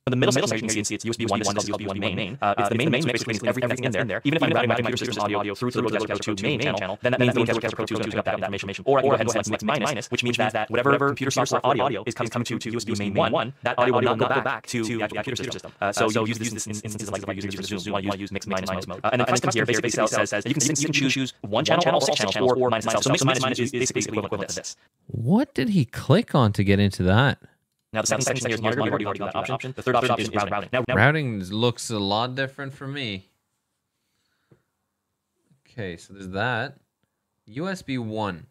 In the middle, middle section, you can see it's USB 1, this is USB 1 main. Uh, it's the main, main, basically means everything in there. Even if I'm routing my computer system audio through to the Rodecaster Pro 2 main channel, then that means the Rodecaster Pro 2 is going to pick up that information. Or I can go ahead and select minus, which means that whatever computer software audio is coming to USB main 1, that audio will not go back to the uh, actual computer system. So you'll use this in instances like if you're using Zoom, you want to use mix minus mode. And then custom here basically says you can choose one channel, six channels, or minus itself. So mix minus is basically equivalent to this. What did he click on to get into that? Now the second section here is monitor. We've already got that option. The third option is routing. Now, now routing looks a lot different for me. Okay, so there's that. USB one.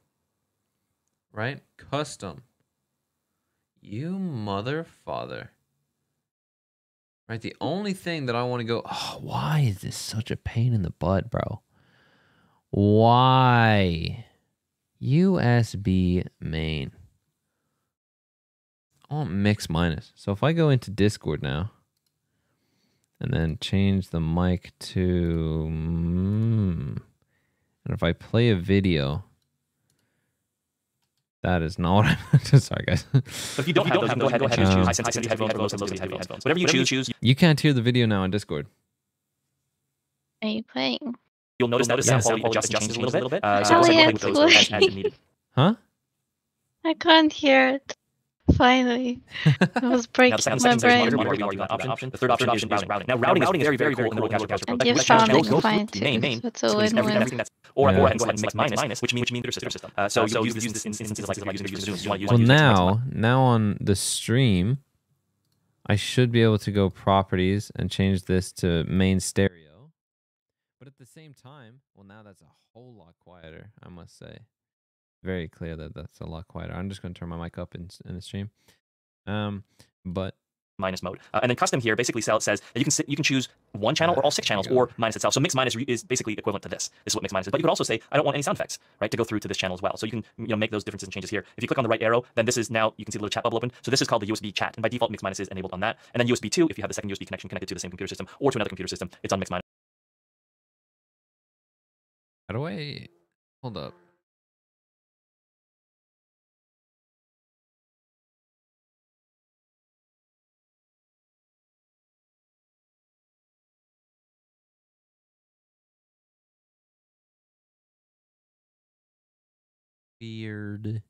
Right? Custom. You mother father. Right? The only thing that I want to go, oh, why is this such a pain in the butt, bro? Why? USB main. I want mix minus. So if I go into Discord now and then change the mic to, mm, and if I play a video, that is not what <laughs> I'm. sorry, guys. So if you don't, if you don't have, those, go ahead, and choose high sensitivity headphones or low sensitivity headphones. Whatever you choose, choose. You can't hear the video now on Discord. Are you playing? You'll notice that the sound quality just changes a little bit. Uh, so go Elliot, ahead and play with those as, as needed. Huh? I can't hear it. Finally, it was breaking Now, the my second section is brain. monitor. We've already got option. The third option is routing. Now, routing is very, very cool in the Rodecaster Pro. And Like, you let found channels it fine through the main, too, main, so it's a so it means every- win-win. everything that's or Yeah. or and go ahead and mix minus, minus, which means computer system. Uh, so so you use this in instances like like using Zoom. You want to use Well, use mix now, now on the stream, I should be able to go properties and change this to main stereo. But at the same time, well, now that's a whole lot quieter, I must say. Very clear that that's a lot quieter. I'm just going to turn my mic up in, in the stream. Um, but minus mode. Uh, and then custom here basically sell- says that you can sit, you can choose one channel or all six channels or minus itself. So mix minus re- is basically equivalent to this. This is what mix minus is. But you can also say I don't want any sound effects, right, to go through to this channel as well. So you can you know make those differences and changes here. If you click on the right arrow, then this is now you can see the little chat bubble open. So this is called the USB chat, and by default mix minus is enabled on that. And then USB two, if you have the second USB connection connected to the same computer system or to another computer system, it's on mix minus. how do I hold up? Weird.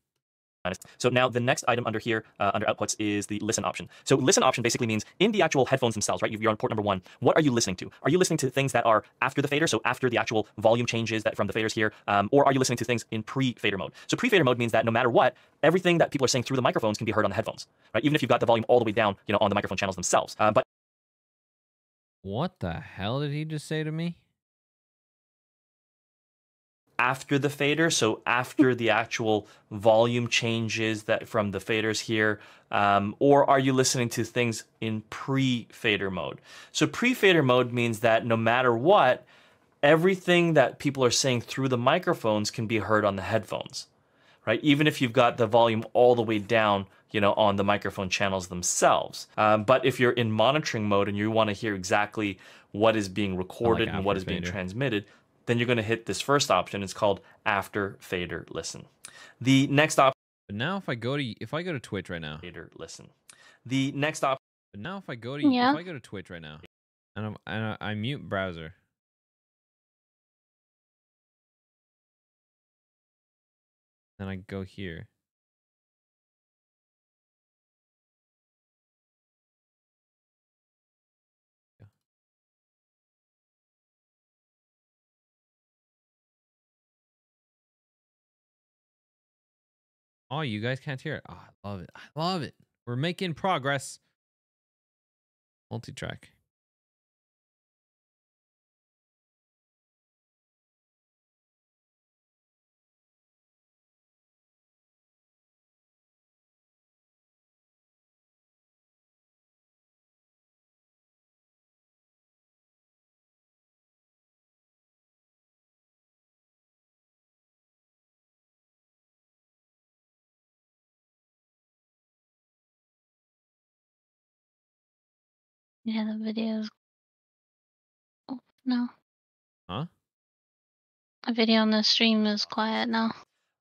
So now the next item under here, uh, under outputs, is the listen option. So listen option basically means in the actual headphones themselves, right? You're on port number one. What are you listening to? Are you listening to things that are after the fader, so after the actual volume changes that from the faders here, um, or are you listening to things in pre-fader mode? So pre-fader mode means that no matter what, everything that people are saying through the microphones can be heard on the headphones, right? Even if you've got the volume all the way down, you know, on the microphone channels themselves. Uh, but What the hell did he just say to me? After the fader, so after the actual volume changes that from the faders here, um, or are you listening to things in pre-fader mode? So pre-fader mode means that no matter what, everything that people are saying through the microphones can be heard on the headphones, right? Even if you've got the volume all the way down, you know, on the microphone channels themselves. Um, but if you're in monitoring mode and you want to hear exactly what is being recorded and what is is being transmitted, then you're going to hit this first option. It's called after fader listen. The next option But now if I go to if I go to Twitch right now, fader listen. The next option but now if I go to Yeah. if I go to Twitch right now, and I'm and I, I mute browser. Then I go here. Oh, you guys can't hear it. Oh, I love it. I love it. We're making progress. Multi-track. Yeah, the video's off no. Huh? The video on the stream is quiet now.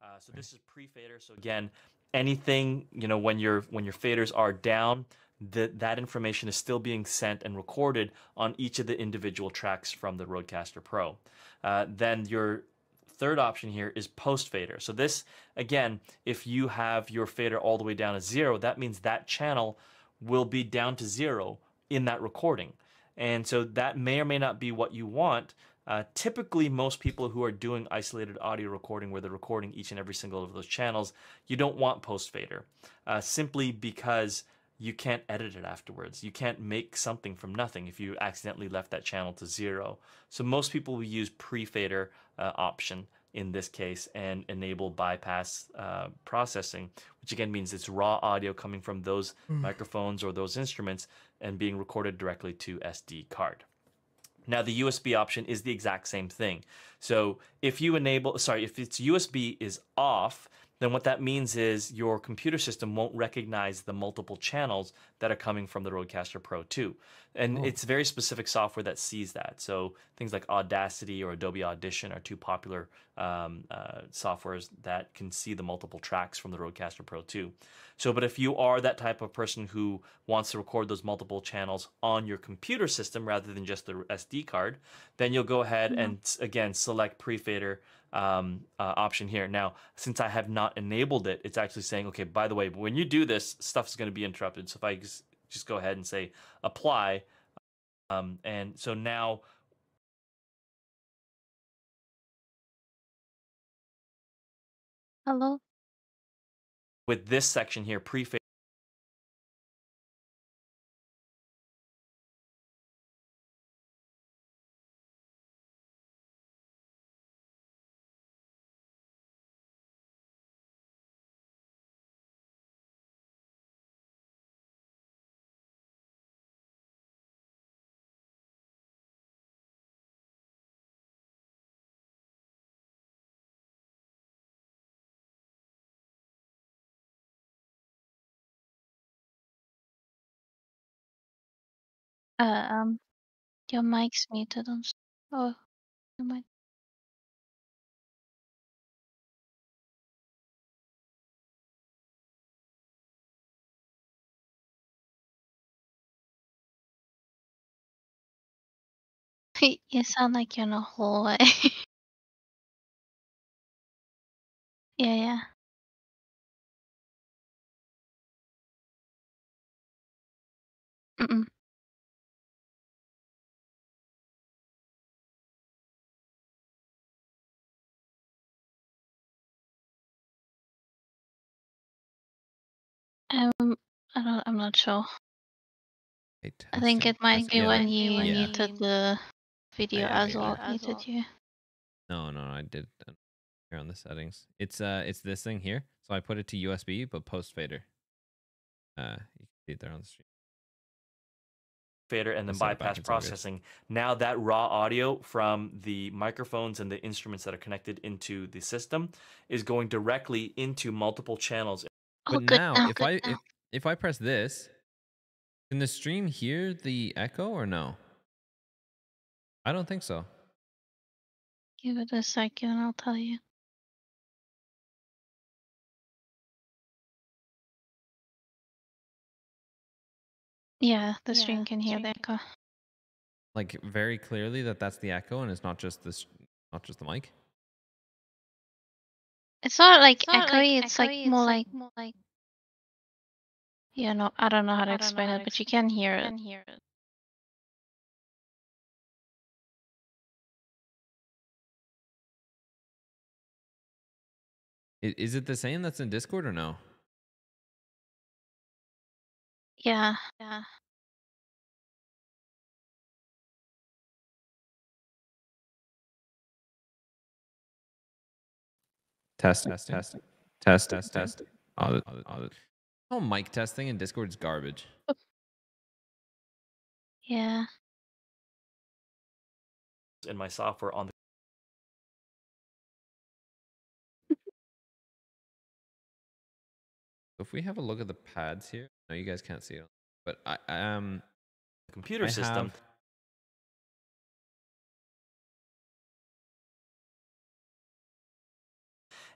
Uh, so this is pre-fader. So again, anything you know when your when your faders are down, that that information is still being sent and recorded on each of the individual tracks from the Rodecaster Pro. Uh, then your third option here is post fader. So this again, if you have your fader all the way down to zero, that means that channel will be down to zero in that recording. And so that may or may not be what you want. Uh, typically, most people who are doing isolated audio recording, where they're recording each and every single of those channels, you don't want post fader, uh, simply because you can't edit it afterwards. You can't make something from nothing if you accidentally left that channel to zero. So most people will use pre fader uh, option in this case and enable bypass uh, processing, which again means it's raw audio coming from those microphones or those instruments and being recorded directly to SD card. Now the USB option is the exact same thing. So if you enable, sorry, if it's USB is off, then what that means is your computer system won't recognize the multiple channels that are coming from the Rodecaster Pro 2. And it's very specific software that sees that. So things like Audacity or Adobe Audition are two popular um, uh, softwares that can see the multiple tracks from the Rodecaster Pro 2. So, but if you are that type of person who wants to record those multiple channels on your computer system rather than just the SD card, then you'll go ahead and again select pre-fader um, uh, option here. Now, since I have not enabled it, it's actually saying, okay, by the way, when you do this, stuff is going to be interrupted. So if I just, just go ahead and say apply, um, and so now Hello? with this section here, pre-fader. Uh, um, your mic's muted on. Oh, your mic. <laughs> you sound like you're in a hallway. <laughs> yeah, yeah. Mm-mm. Um, I don't. I'm not sure. Wait, I think it might be Yeah, when that- you yeah. muted the video yeah, as yeah, well. yeah. Muted you. No, no, no, I did here on the settings. It's uh, it's this thing here. So I put it to USB, but post fader. Uh, you can see it there on the stream. fader and then Set it back bypass in progress. processing. Now that raw audio from the microphones and the instruments that are connected into the system is going directly into multiple channels Oh, But good now, now, if good I now. if I press this, can the stream hear the echo or no? I don't think so. Give it a second, I'll tell you. Yeah, the stream can hear the echo. Like very clearly that that's the echo and it's not just this, not just the mic. It's not like not like echoey, it's like echoey, more it's like like more like yeah, no, I don't know how to I don't know explain how it, to but you can hear it. can hear it. I- Is it the same that's in Discord or no? Yeah. Yeah. Test, test, test, test, test, test. Oh, the- oh, the- the- mic testing in Discord is garbage. Yeah. in my software on the If we have a look at the pads here, no, you guys can't see it, but I um computer I system. have-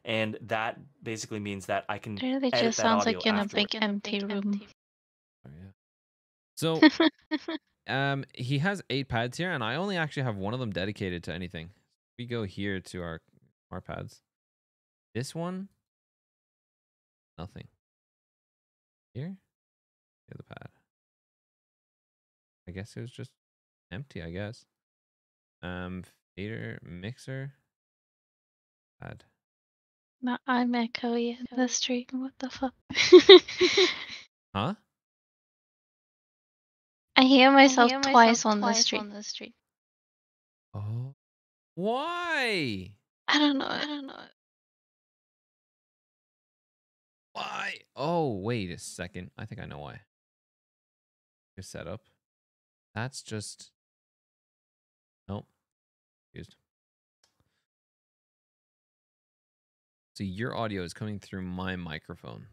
And that basically means that I can It really edit just that sounds audio like in a big empty room. Oh, yeah. So <laughs> um he has eight pads here and I only actually have one of them dedicated to anything. We go here to our our pads. This one nothing. Here? The other pad. I guess it was just empty, I guess. Um fader mixer pad. No, I'm echoey in the stream. What the fuck? <laughs> Huh? I hear myself hear twice myself on the twice stream. on the street. Oh. Why? I don't know. I don't know. Why? Oh, wait a second. I think I know why. Your setup. That's just. Nope. Confused. So your audio is coming through my microphone.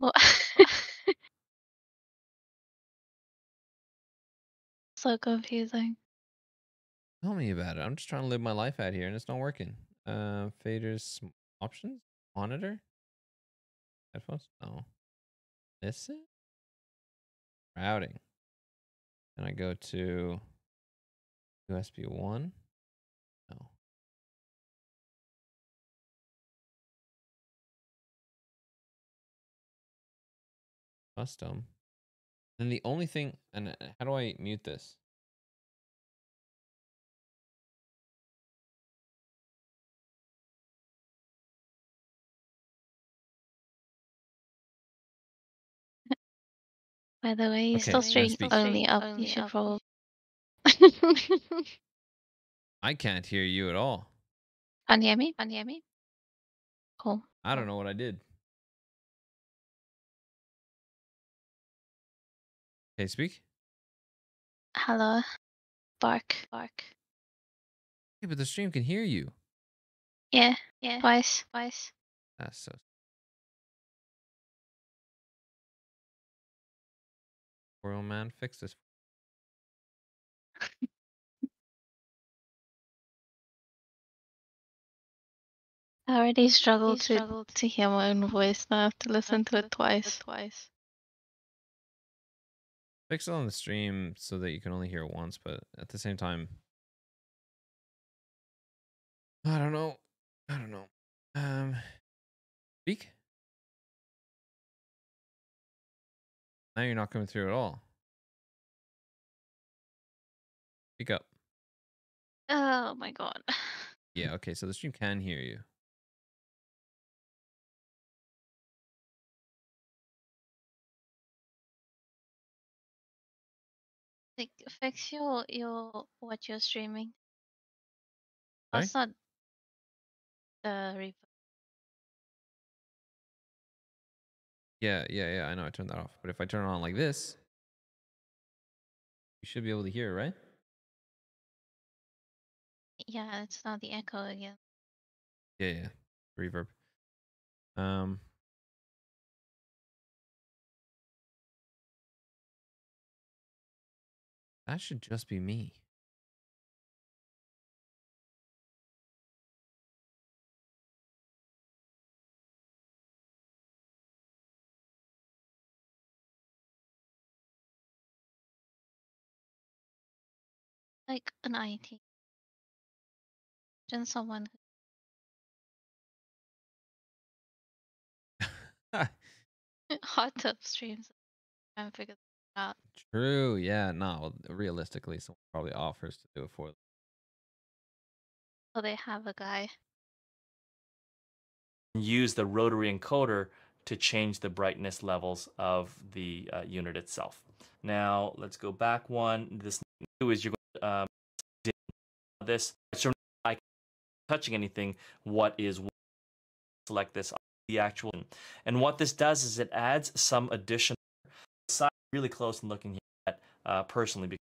Well, <laughs> so confusing. Tell me about it. I'm just trying to live my life out here and it's not working. Uh, faders options? Monitor? Headphones? No. This routing. And I go to USB 1. Custom. Then the only thing, and uh, how do I mute this? <laughs> By the way, you Okay, still now stream only up. Only You should up. probably. <laughs> I can't hear you at all. Can you hear me? Can you hear me? Cool. I don't know what I did. Okay, speak. Hello. Bark. Bark. Yeah, but the stream can hear you. Yeah. Yeah. Twice. Twice. That's so. Royal man, fix this. I already struggle He to struggled to hear my own voice. Now I have to listen to it twice. Twice. Fix it on the stream so that you can only hear it once, but at the same time, I don't know. I don't know. Um, speak. Now you're not coming through at all. Speak up. Oh my god. <laughs> Yeah. Okay. So the stream can hear you. Like, fix your your what you're streaming. Sorry? That's not the reverb. Yeah. Yeah. Yeah. I know. I turned that off. But if I turn it on like this, you should be able to hear, it, right? Yeah, it's not the echo again. Yeah. Yeah. Reverb. Um. That should just be me. Like an IT. Imagine someone <laughs> <laughs> hot tub streams and figure out. True. Yeah. No. Realistically, someone probably offers to do it for them. So they have a guy. use the rotary encoder to change the brightness levels of the uh, unit itself. Now let's go back one. This new is you're going to um, <laughs> this. So I touching anything. What is select this the actual and what this does is it adds some additional really close and looking at uh, personally because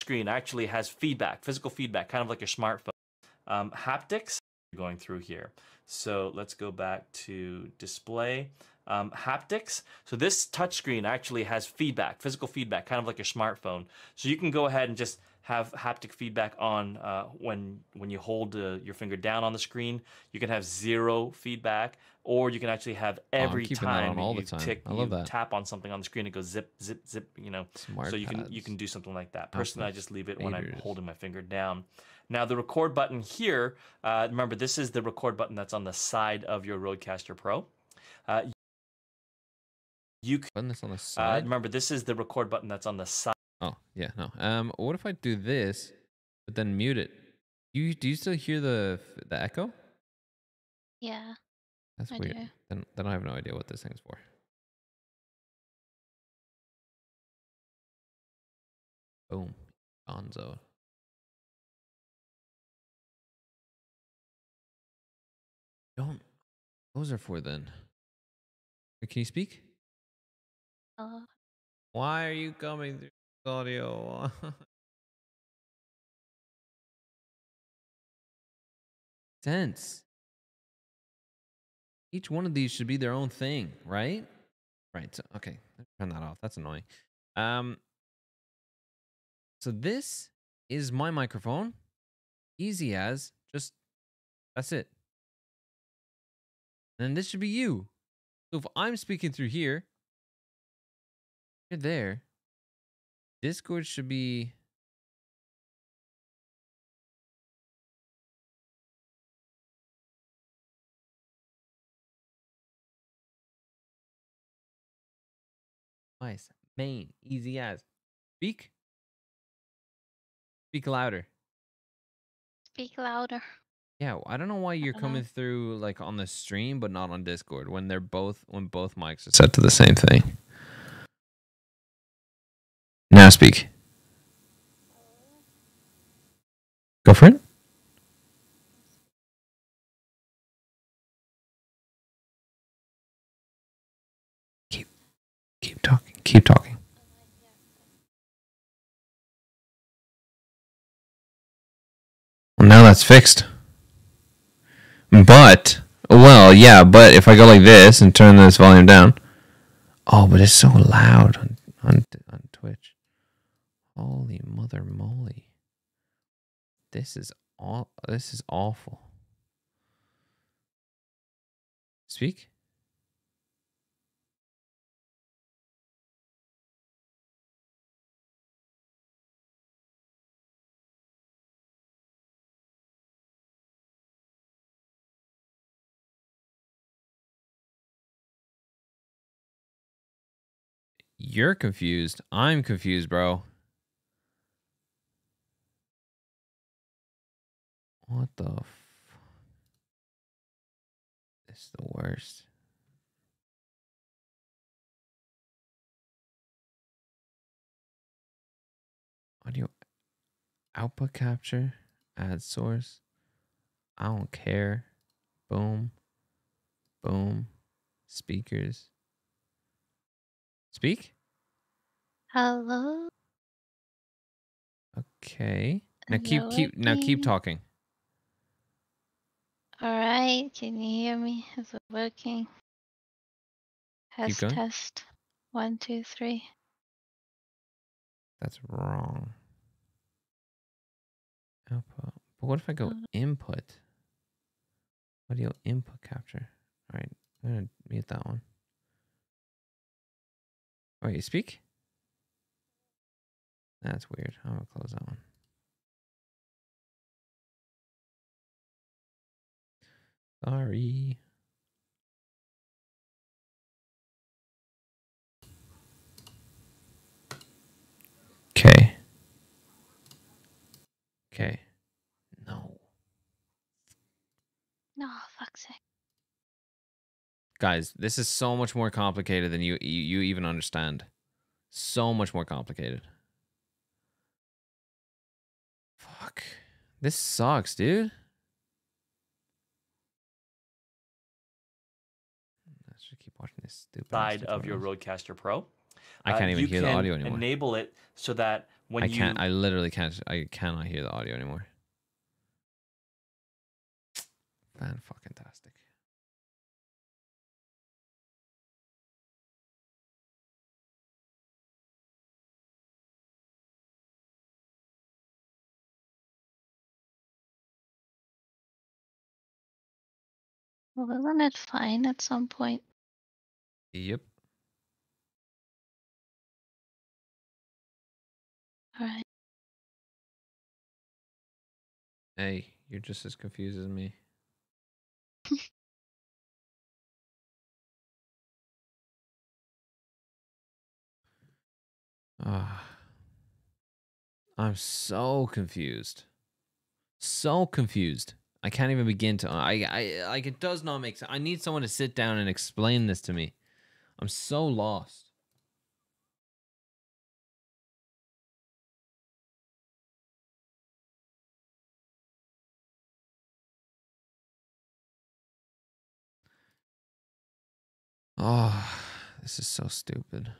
the screen actually has feedback physical feedback kind of like your smartphone. Um, haptics going through here. So let's go back to display. Um, haptics. So this touchscreen actually has feedback physical feedback kind of like your smartphone. So you can go ahead and just have haptic feedback on uh, when when you hold uh, your finger down on the screen. You can have zero feedback, or you can actually have Oh, every that time all you the time. tick, I love you that. tap on something on the screen, it goes zip, zip, zip. You know, Smart so you can you can do something like that. Personally, I just leave it when I'm holding my finger down. Now the record button here. Uh, remember, this is the record button that's on the side of your Rodecaster Pro. Uh, you can, this on the uh, side. remember this is the record button that's on the side. Oh yeah. No. Um. What if I do this, but then mute it? You do you still hear the the echo? Yeah. That's I weird. do. Then then I have no idea what this thing's for. Boom. Gonzo. Don't. Those are for then. Can you speak? Uh, Why are you coming through audio? <laughs> Sense. Each one of these should be their own thing, right? Right. So, okay, turn that off. That's annoying. Um. So this is my microphone. Easy as just that's it. And this should be you. So if I'm speaking through here, you're there. Discord should be. Nice. Main. Easy as. Speak. Speak louder. speak louder. Yeah, I don't know why you're don't know. coming through like on the stream but not on Discord when they're both when both mics are set to the same thing. Speak. Go for it. Keep keep talking. Keep talking. Well, now that's fixed. But, well, yeah, but if I go like this and turn this volume down. Oh, but it's so loud on, on. Holy mother moly. This is all this is awful. Speak? You're confused. I'm confused, bro. What the f- This is the worst. Audio output capture, add source. I don't care. Boom. Boom. Speakers. Speak? Hello. Okay. Now keep keep now keep talking. All right. Can you hear me? Is it working? Test going. test. One two three. That's wrong. Output. But what if I go Uh, input? Audio input capture. All right, I'm gonna mute that one. Oh, you speak? That's weird. I'm gonna close that one. Sorry. Okay. Okay. No. No, fuck's sake. Guys, this is so much more complicated than you you, you even understand. So much more complicated. Fuck. This sucks, dude. This side of your tutorials. Rodecaster Pro. I uh, can't even you hear the audio anymore. Enable it so that when I you can't I literally can't I cannot hear the audio anymore. Fan fucking tastic. Well, isn't it fine at some point? Yep. Alright. Hey, you're just as confused as me. <laughs> Ah. I'm so confused. So confused. I can't even begin to I I like it does not make sense. I need someone to sit down and explain this to me. I'm so lost. Oh, this is so stupid.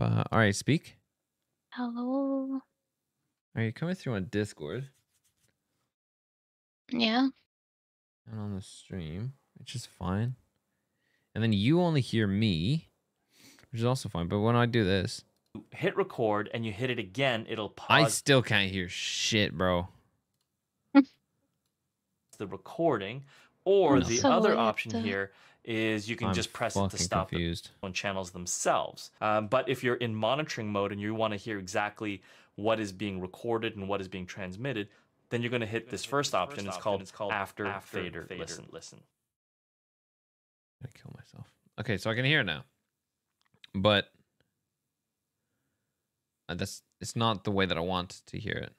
All right, speak. Hello. Are you coming through on Discord Yeah. and on the stream, which is fine. And then you only hear me, which is also fine. But when I do this, hit record and you hit it again, it'll pop. I still can't hear shit, bro. the recording. Or the So other option uh, here is you can I'm just press it to stop the confused. on channels themselves. Um, but if you're in monitoring mode and you want to hear exactly what is being recorded and what is being transmitted, then you're going to hit this first option. It's called, after, after fader, listen. listen. I'm gonna kill myself. Okay, so I can hear it now, but uh, that's it's not the way that I want to hear it.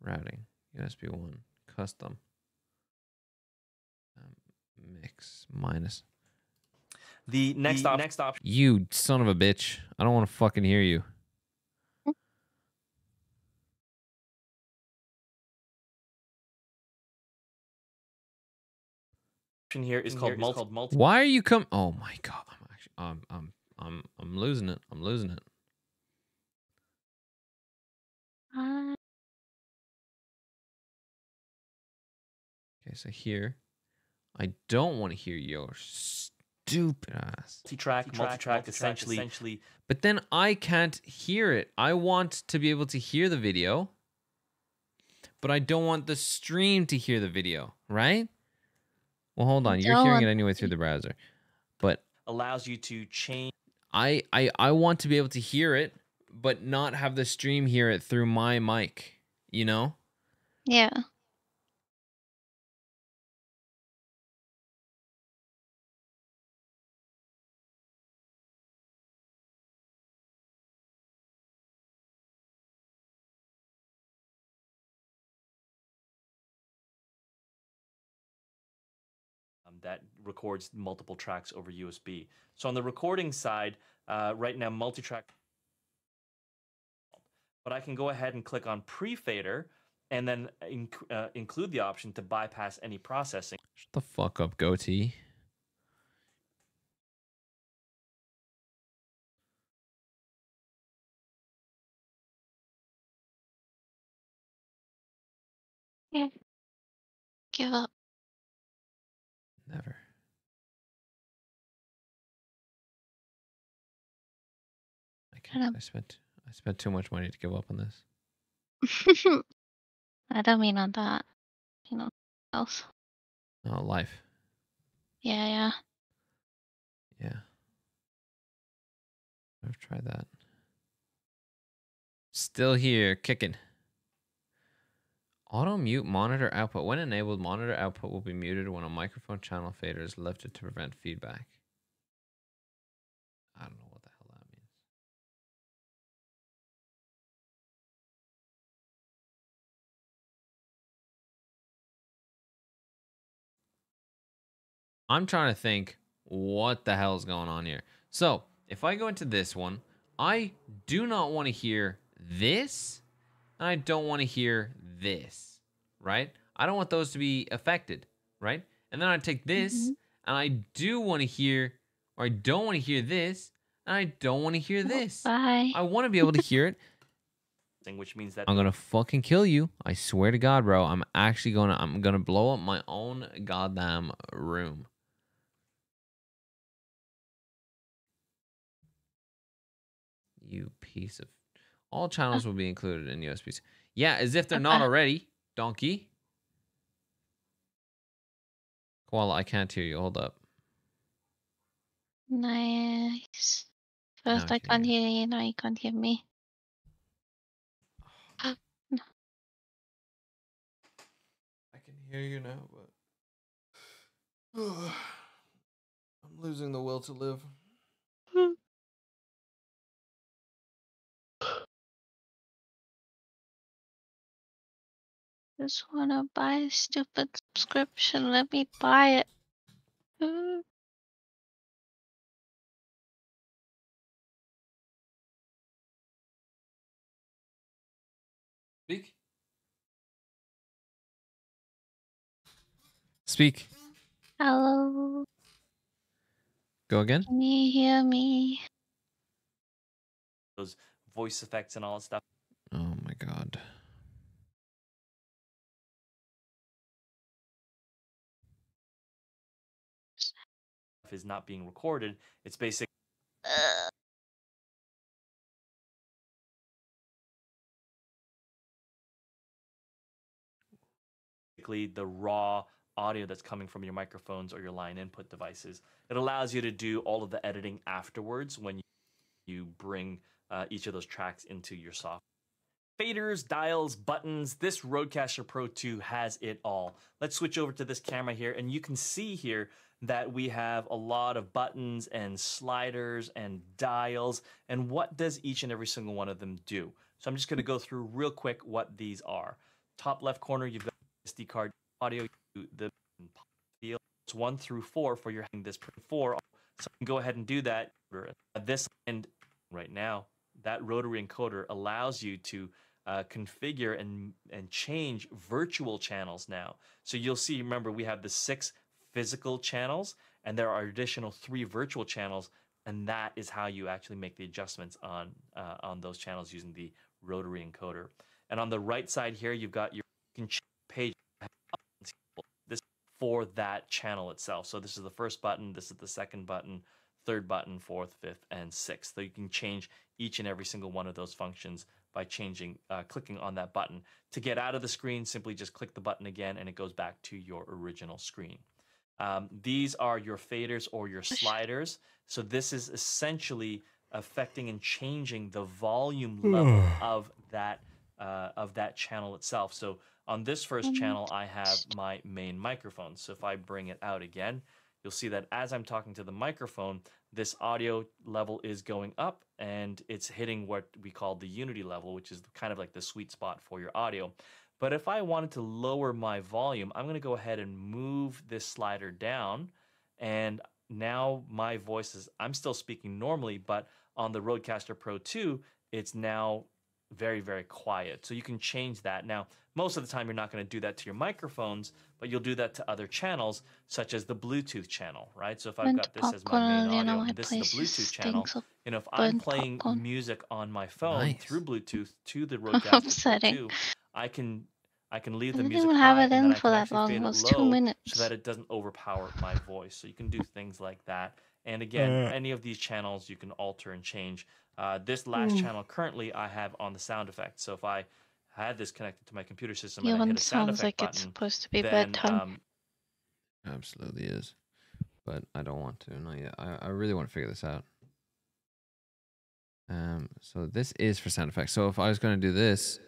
Routing USB one custom mix minus. The next The op- next option You son of a bitch! I don't want to fucking hear you. here is called multi. multi- Why are you come? Oh my god! I'm actually I'm I'm I'm I'm losing it. I'm losing it. Uh, Okay, so here, I don't want to hear your stupid ass. Multi-track, multi-track, essentially, essentially But then I can't hear it. I want to be able to hear the video, but I don't want the stream to hear the video, right? Well, hold on. You're hearing it want- anyway through the browser. But allows you to change I I I want to be able to hear it, but not have the stream hear it through my mic, you know? yeah. that records multiple tracks over USB. So on the recording side, uh, right now multi-track, but I can go ahead and click on pre-fader and then uh, inc uh, include the option to bypass any processing. Shut the fuck up, goatee. Give up. Never. I can't. Um, I spent. I spent too much money to give up on this. <laughs> I don't mean on that. You know, else. Oh, life. Yeah, yeah. Yeah. I've tried that. Still here, kicking. Auto mute monitor output. When enabled, monitor output will be muted when a microphone channel fader is lifted to prevent feedback. I don't know what the hell that means. I'm trying to think what the hell is going on here. So, if I go into this one, I do not want to hear this, I don't want to hear this, right? I don't want those to be affected, right? And then I take this, Mhm. and I do want to hear, or I don't want to hear this, and I don't want to hear this. Bye. I want to be able to hear it. <laughs> thing, which means that I'm gonna fucking kill you. I swear to God, bro. I'm actually gonna I'm gonna blow up my own goddamn room. You piece of all channels oh. will be included in USBs. Yeah, as if they're not already, donkey. Koala, I can't hear you. Hold up. Nice. Now First I I can can't hear you, now you can't hear me. Oh. Oh, I can hear you now, but <sighs> I'm losing the will to live. Just wanna buy a stupid subscription. Let me buy it. Speak. Speak. Hello, Go again. can you hear me? those voice effects and all that stuff Oh my god. Is not being recorded. It's basically the raw audio that's coming from your microphones or your line input devices. It allows you to do all of the editing afterwards when you bring uh, each of those tracks into your software. Faders, dials, buttons, this Rodecaster Pro 2 has it all. Let's switch over to this camera here, and you can see here that we have a lot of buttons and sliders and dials, and what does each and every single one of them do? So I'm just going to go through real quick what these are. Top left corner, you've got SD card audio, the field. It's one through four for your this four. So you can go ahead and do that. At This end right now, that rotary encoder allows you to uh, configure and and change virtual channels now. So you'll see. Remember, we have the six physical channels, and there are additional three virtual channels, and that is how you actually make the adjustments on uh, on those channels using the rotary encoder. And on the right side here, you've got your page this for that channel itself. So this is the first button, this is the second button, third button, fourth, fifth, and sixth. So you can change each and every single one of those functions by changing, uh, clicking on that button. To get out of the screen, simply just click the button again and it goes back to your original screen. Um, these are your faders or your sliders. So this is essentially affecting and changing the volume <sighs> level of that uh, of that channel itself. So on this first Um, channel, I have my main microphone. So if I bring it out again, you'll see that as I'm talking to the microphone, this audio level is going up and it's hitting what we call the unity level, which is kind of like the sweet spot for your audio. But if I wanted to lower my volume, I'm going to go ahead and move this slider down. And now my voice is, I'm still speaking normally, but on the Rodecaster Pro 2, it's now very, very quiet. So you can change that. Now, most of the time, you're not going to do that to your microphones, but you'll do that to other channels, such as the Bluetooth channel, right? So if I've got this as my popcorn, main audio and this is the Bluetooth channel, stinks you know, if I'm playing music on my phone Nice. through Bluetooth to the <laughs> Rodecaster Pro 2, I can I can leave I the didn't music even have high, it and then in I for can that long. fade It it was two low minutes. so that it doesn't overpower my voice. So you can do things like that. And again, Uh. any of these channels you can alter and change. Uh, this last Mm. channel currently I have on the sound effect. So if I had this connected to my computer system Your and I hit one a sound sounds effect like it's supposed to be then bedtime. um, Absolutely is. But I don't want to. Not yet. I, I really want to figure this out. Um, so this is for sound effects. So if I was going to do this,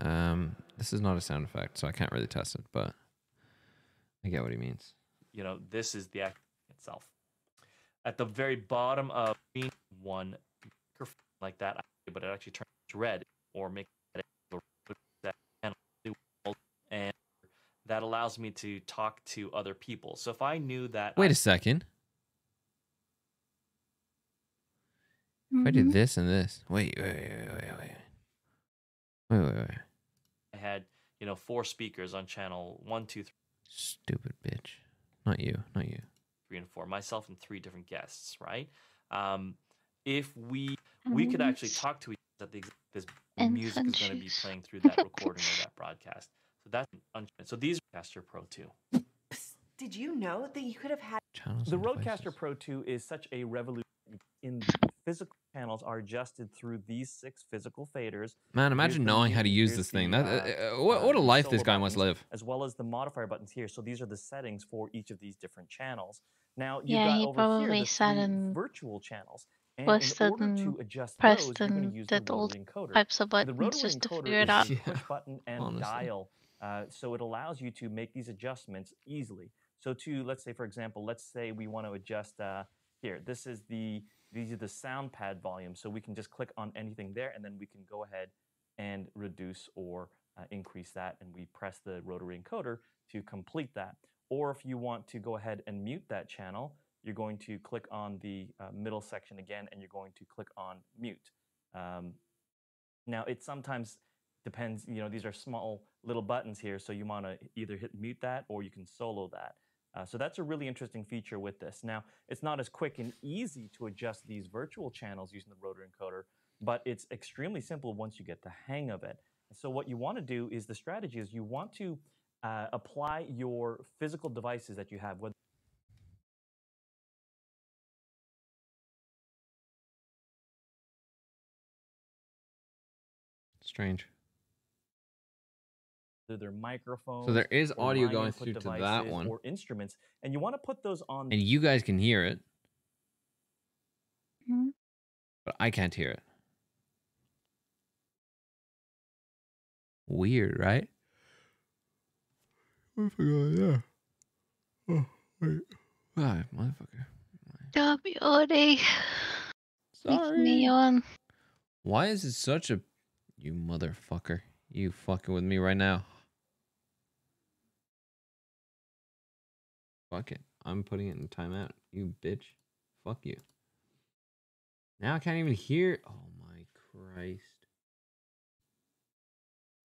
um, this is not a sound effect, so I can't really test it, but I get what he means. you know, this is the act itself. At the very bottom of screen, one microphone like that, but it actually turns red or make that channel and that allows me to talk to other people. So if I knew that Wait I- a second. If I did Mhm. this and this, wait, wait, wait, wait, wait, wait, wait, wait, wait. I had, you know, four speakers on channel one, two, three, Stupid bitch. Not you. Not you. Three and four, myself and three different guests, right? Um, if we we could actually talk to each other. That the, this Infant music is going to be playing through that <laughs> recording or that broadcast. So that's un- so these are Caster Pro 2. Did you know that you could have had Channels. The and Rodecaster. Pro 2 is such a revolution in physical panels are adjusted through these six physical faders Man, imagine knowing how to use this thing. the, That, uh, uh, what, what a uh, life this solo guy must live. as well as the modifier buttons here. So these are the settings for each of these different channels. Now you've Yeah, got he over probably here the sat three virtual channels. And pressed in order to adjust pressed those, you're going and to use the did all rotary encoder. types of The buttons rotary just to figure it is out. the Yeah, <laughs> push button and honestly. dial, uh, so it allows you to make these adjustments easily. So to let's say, for example, let's say we want to adjust uh, here. This is the these are the sound pad volume, so we can just click on anything there, and then we can go ahead and reduce or uh, increase that, and we press the rotary encoder to complete that. Or if you want to go ahead and mute that channel, you're going to click on the uh, middle section again, and you're going to click on mute. Um, now, it sometimes depends, you know, these are small little buttons here, so you want to either hit mute that or you can solo that. Uh, so that's a really interesting feature with this. Now, it's not as quick and easy to adjust these virtual channels using the rotary encoder, but it's extremely simple once you get the hang of it. So what you want to do is the strategy is you want to uh, apply your physical devices that you have, whether Strange. They're microphones. So there is audio going through to that one. or instruments, and you want to put those on And you guys can hear it, Mhm. but I can't hear it. Weird, right? I forgot, yeah. Oh, wait. Ah, motherfucker. WOD. Sorry. Me on. Why is it such a. You motherfucker. You fucking with me right now. Fuck it. I'm putting it in timeout. You bitch. Fuck you. Now I can't even hear. Oh my Christ.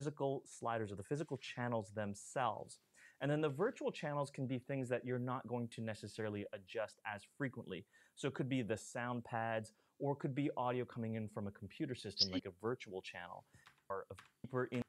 physical sliders or the physical channels themselves. And then the virtual channels can be things that you're not going to necessarily adjust as frequently. So it could be the sound pads, or it could be audio coming in from a computer system like a virtual channel, or a deeper in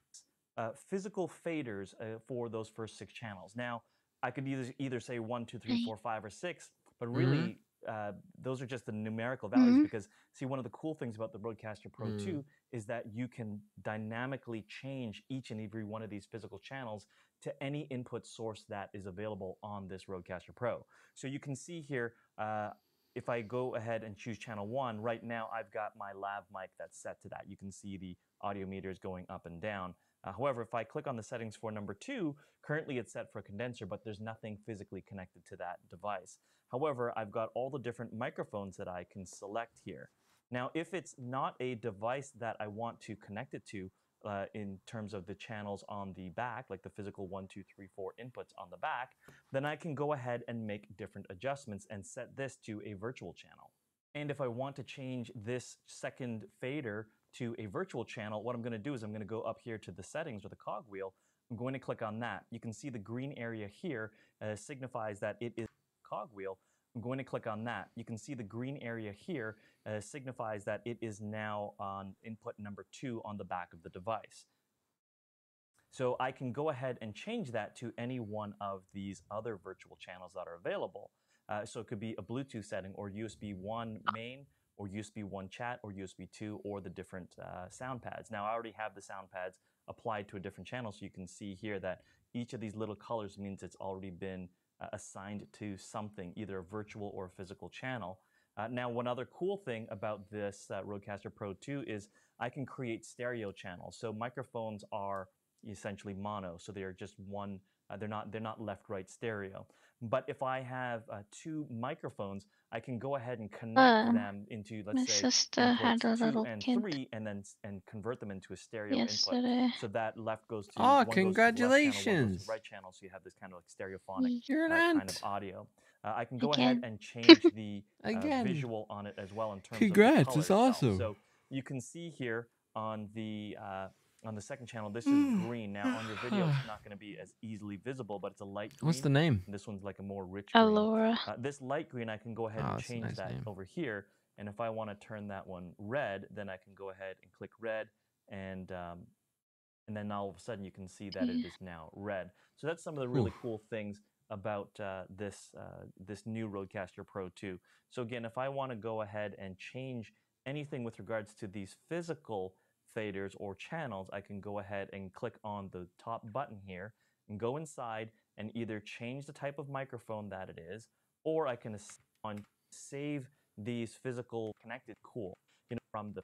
uh, physical faders uh, for those first six channels. Now, I could either either say one, two, three, Right. five, or six, but Mhm. really. Uh, those are just the numerical values Mhm. because see one of the cool things about the Rodecaster Pro Mm. 2 is that you can dynamically change each and every one of these physical channels to any input source that is available on this Rodecaster Pro. So you can see here, uh, if I go ahead and choose channel one, right now I've got my lav mic that's set to that. You can see the audio meters going up and down. Uh, however, if I click on the settings for number two, currently it's set for a condenser, but there's nothing physically connected to that device. However, I've got all the different microphones that I can select here. Now, if it's not a device that I want to connect it to uh, in terms of the channels on the back, like the physical one, two, three, four inputs on the back, then I can go ahead and make different adjustments and set this to a virtual channel. And if I want to change this second fader to a virtual channel, what I'm going to do is I'm going to go up here to the settings or the cogwheel. I'm going to click on that. You can see the green area here uh, signifies that it is cogwheel. I'm going to click on that. You can see the green area here uh, signifies that it is now on input number two on the back of the device. So I can go ahead and change that to any one of these other virtual channels that are available. Uh, so it could be a Bluetooth setting or USB 1 main or USB 1 chat or USB 2 or the different uh, sound pads. Now I already have the sound pads applied to a different channel so you can see here that each of these little colors means it's already been uh, assigned to something, either a virtual or a physical channel. Uh, now, one other cool thing about this uh, Rodecaster Pro 2 is I can create stereo channels. So microphones are essentially mono, so they are just one. Uh, they're not they're not left right stereo. But if I have uh, two microphones, I can go ahead and connect Uh, them into let's my say sister had inputs a two little and kid three, and then and convert them into a stereo yesterday. input. So that left goes to Oh, one goes to the channel, one goes to congratulations. right channel. So you have this kind of like stereophonic. You're an uh, kind of audio. Uh, I can go Again. ahead and <laughs> change the uh, Again. visual on it as well in terms of Congrats, the it's itself. awesome. So you can see here on the uh, on the second channel, this Mm. is green. Now on your video, it's <sighs> not going to be as easily visible, but it's a light green. What's the name? This one's like a more rich green. Allura. Uh, this light green, I can go ahead Oh, and change nice that name. over here. And if I want to turn that one red, then I can go ahead and click red, and um, and then all of a sudden you can see that it Yeah. is now red. So that's some of the really Oof. cool things about uh, this uh, this new Rodecaster Pro 2. So again, if I want to go ahead and change anything with regards to these physical faders or channels, I can go ahead and click on the top button here and go inside and either change the type of microphone that it is, or I can on save these physical connected cool, you know, from the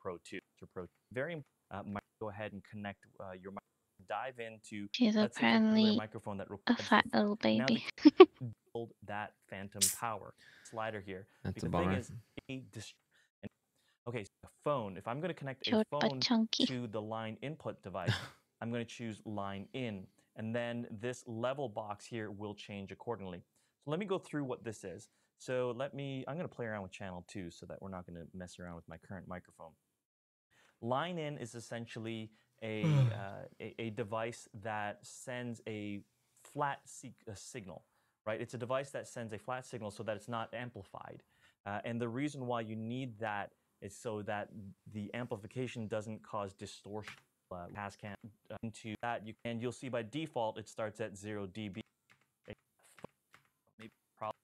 Pro 2 to Pro. Very im- uh, go ahead and connect uh, your mic. Dive into She's that apparently microphone that a fat the little <laughs> now baby. <laughs> build that phantom power slider here. That's a because the thing is, a dist- and- okay, so a phone. If I'm going to connect a phone to the line input device, <laughs> I'm going to choose line in, and then this level box here will change accordingly. So let me go through what this is. So let me. I'm going to play around with channel two so that we're not going to mess around with my current microphone. Line in is essentially a, <sighs> uh, a, a device that sends a flat a signal, right? It's a device that sends a flat signal so that it's not amplified. Uh, and the reason why you need that is so that the amplification doesn't cause distortion. Uh, pass can uh, into that you and you'll see by default it starts at zero dB. Maybe probably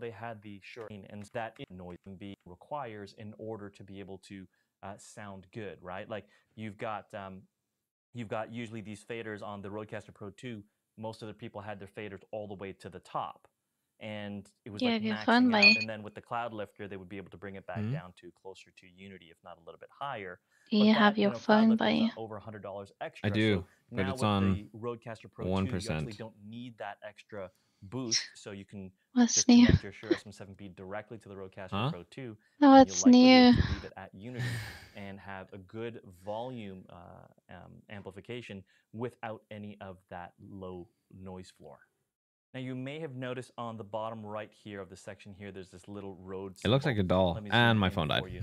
they had the sure and that noise be requires in order to be able to uh, sound good, right? Like you've got um, you've got usually these faders on the Rodecaster Pro 2. Most of the people had their faders all the way to the top, and it was Yeah, like maxing fun out. And then with the Cloudlifter, they would be able to bring it back Mhm. down to closer to Unity, if not a little bit higher. Do But you that, have your know, Cloud phone Lifter by is. Over hundred dollars extra. I do, so but now it's on the Rodecaster Pro 2, you 1%. actually don't need that extra boost, so you can What's just new? connect your Shure SM7B directly to the Rodecaster Huh? Pro 2. Oh, and you'll what's likely be new? leave it at <sighs> Unity and have a good volume uh, um, amplification without any of that low noise floor. Now you may have noticed on the bottom right here of the section here, there's this little road. It looks like a doll, Let me zoom and my phone died. you.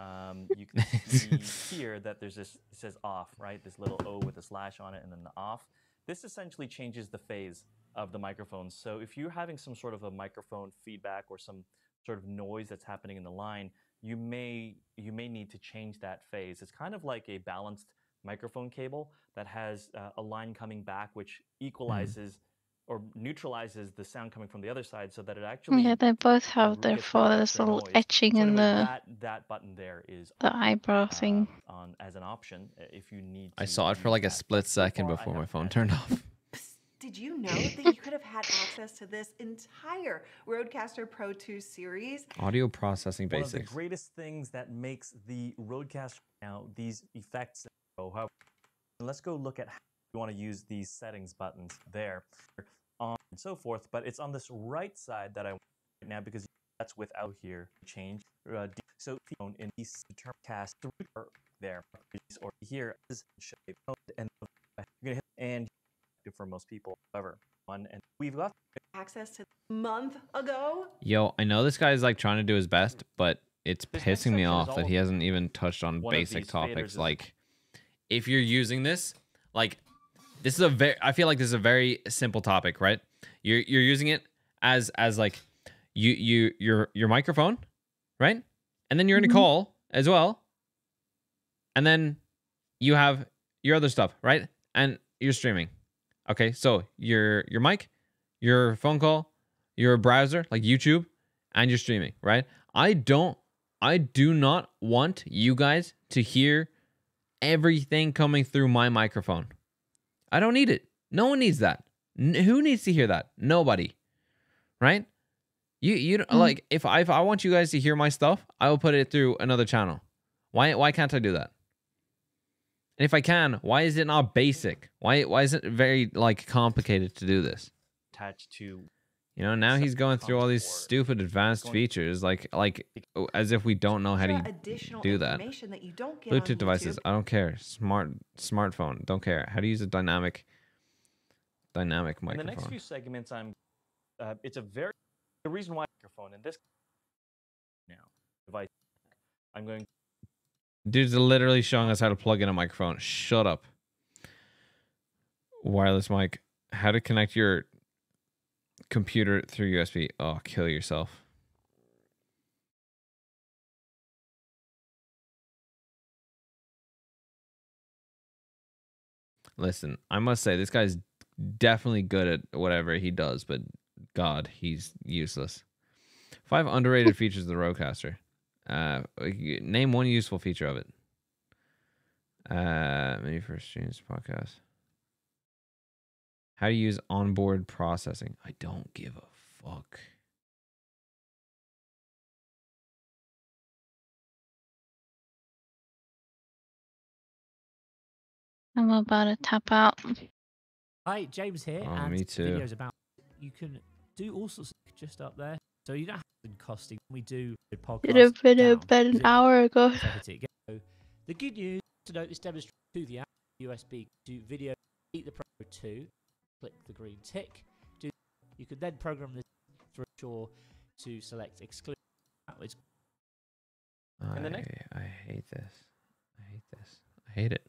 Um, you <laughs> can see here that there's this, it says off, right? This little O with a slash on it and then the off. This essentially changes the phase of the microphone. So if you're having some sort of a microphone feedback or some sort of noise that's happening in the line, you may you may need to change that phase. It's kind of like a balanced microphone cable that has uh, a line coming back which equalizes or neutralizes the sound coming from the other side so that it actually Yeah, they both have gets their that for this little noise. etching So in anyway, the that that button there is the eyebrow thing. on as an option uh, if you need. I saw it for like a split second far, before my phone turned <laughs> off. Did you know that you could have had access to this entire Rodecaster Pro 2 series? Audio processing One of the greatest things that makes the Rodecaster now these effects. Let's go look at how you want to use these settings buttons there, on and so forth. But it's on this right side that I want right now because that's without here change. Uh, d- so phone in these term cast through there or here is show and you're gonna hit and for most people. ever. one and we've got Access to month ago? Yo, I know this guy is like trying to do his best, but it's This pissing me off that he hasn't even touched on basic topics. Like, if you're using this, like, this is a very, I feel like this is a very simple topic, right? You're you're using it as as like you you your your microphone, right? And then you're in a Mhm. call as well. And then you have your other stuff, right? And you're streaming. Okay, so your your mic, your phone call, your browser like YouTube, and you're streaming, right? I don't I do not want you guys to hear everything coming through my microphone. I don't need it. No one needs that. N- who needs to hear that? Nobody. Right? You you Mhm. like if I if I want you guys to hear my stuff, I will put it through another channel. Why why can't I do that? And if I can, why is it not basic? Why why is it very like complicated to do this? attached to You know, now he's going through all these stupid advanced features like like oh, as if we don't know how to do that. that you don't get Bluetooth devices. I don't care. Smart smartphone. Don't care. How to use a dynamic dynamic In the next few segments, I'm. Uh, it's a very the reason why microphone in this now device. I'm going Dude's literally showing us how to plug in a microphone. Shut up. Wireless mic. How to connect your computer through USB. Oh, kill yourself. Listen, I must say this guy's definitely good at whatever he does, but God, he's useless. Five underrated features of the Rodecaster. Uh, name one useful feature of it. Uh, maybe for streams podcast. How to use onboard processing. I don't give a fuck. I'm about to tap out. Hi, James here. Oh, and me the too. Videos about you can do all sorts of just up there, so you don't have to costing. We do the podcast. Did have been down, about an hour ago. <laughs> so hit it again. So the good news to note this demonstration to the app USB to video Eat the Pro 2. Click the green tick. Do you can then program this through sure to select exclude. That was I, the next- I hate this. I hate this. I hate it.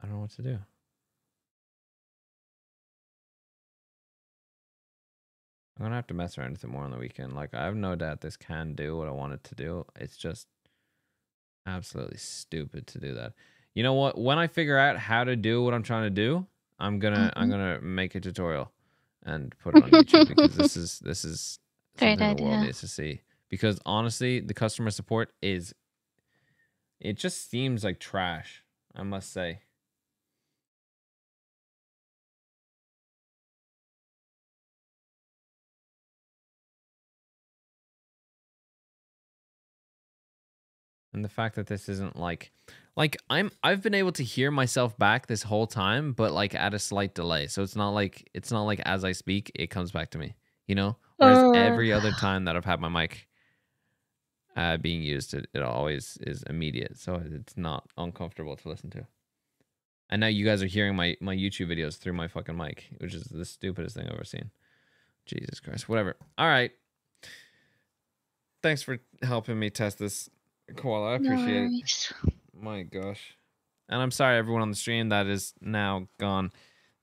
I don't know what to do. I'm gonna have to mess around with it more on the weekend. Like I have no doubt this can do what I want it to do. It's just absolutely stupid to do that. You know what? When I figure out how to do what I'm trying to do, I'm gonna I'm Mhm. gonna make a tutorial and put it on YouTube because this <laughs> is this is Great something the world needs to see. Because honestly, the customer support is it just seems like trash, I must say. And the fact that this isn't like like I'm I've been able to hear myself back this whole time, but like at a slight delay. So it's not like it's not like as I speak, it comes back to me. You know? Whereas Uh. every other time that I've had my mic uh being used, it, it always is immediate. So it's not uncomfortable to listen to. And now you guys are hearing my my YouTube videos through my fucking mic, which is the stupidest thing I've ever seen. Jesus Christ. Whatever. All right. Thanks for helping me test this koala. I No appreciate it. My gosh. And I'm sorry, everyone on the stream that is now gone,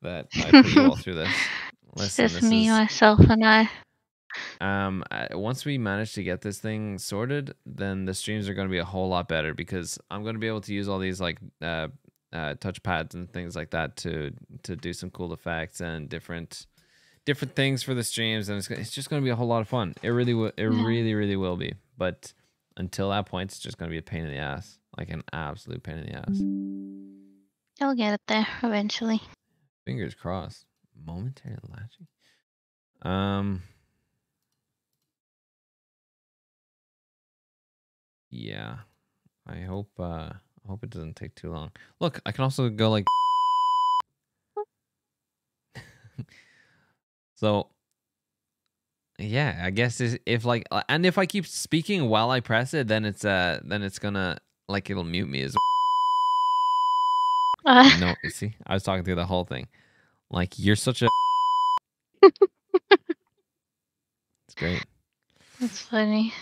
that I put you all through this. It's <laughs> Listen, just this me, is, myself, and I. um, once we manage to get this thing sorted, then the streams are going to be a whole lot better because I'm going to be able to use all these like uh, uh, touch pads and things like that to to do some cool effects and different different things for the streams, and it's it's just going to be a whole lot of fun. It really will. It Yeah. really, really will be. But until that point, it's just going to be a pain in the ass, like an absolute pain in the ass. I'll get it there eventually. Fingers crossed. Momentary latching. Um. Yeah, I hope. Uh, I hope it doesn't take too long. Look, I can also go like. <laughs> so. Yeah, I guess if like, uh, and if I keep speaking while I press it, then it's uh, then it's gonna like it'll mute me as Uh, <laughs> no, see, I was talking through the whole thing. Like you're such a. it's great. That's funny.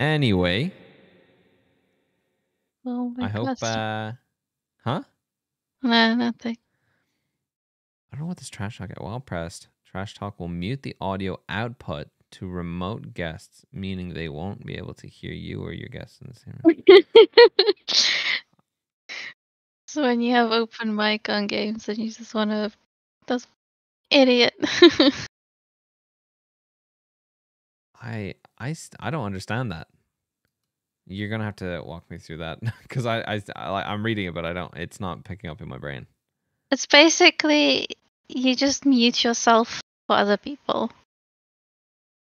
Anyway, Oh my I hope. uh Huh? No, nothing. I don't know what this trash talk. While pressed, trash talk will mute the audio output to remote guests, meaning they won't be able to hear you or your guests in the same room. <laughs> so when you have open mic on games and you just want to, that's idiot. <laughs> I I I don't understand that. You're gonna have to walk me through that <laughs> because I I I I'm reading it, but I don't. It's not picking up in my brain. it's basically you just mute yourself for other people.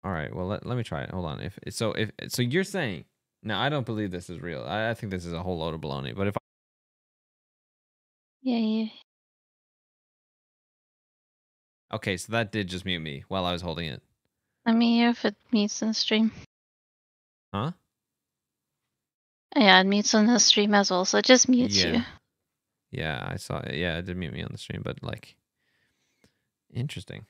All right. Well, let, let me try it. Hold on. If so, if so, you're saying now I don't believe this is real. I, I think this is a whole load of baloney. But if I, Yeah, yeah. okay, so that did just mute me while I was holding it, Let me hear if it mutes in the stream. huh? Yeah, it mutes on the stream as well, so it just mutes yeah. you. Yeah, I saw it. Yeah, it did mute me on the stream, but like, interesting.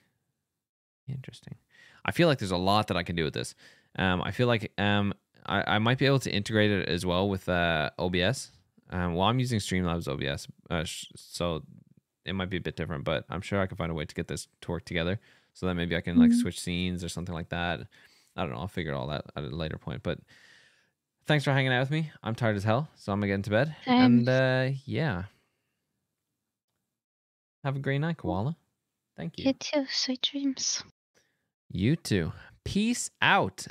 Interesting. I feel like there's a lot that I can do with this. Um, I feel like um, I, I might be able to integrate it as well with uh, OBS. Um, well, I'm using Streamlabs OBS, uh, sh- so it might be a bit different, but I'm sure I can find a way to get this to work together. So that maybe I can like Mhm. switch scenes or something like that. I don't know. I'll figure all that at a later point. But thanks for hanging out with me. I'm tired as hell, so I'm gonna get into bed. And uh, yeah, have a great night, koala. Thank you. You too. Sweet dreams. You too. Peace out.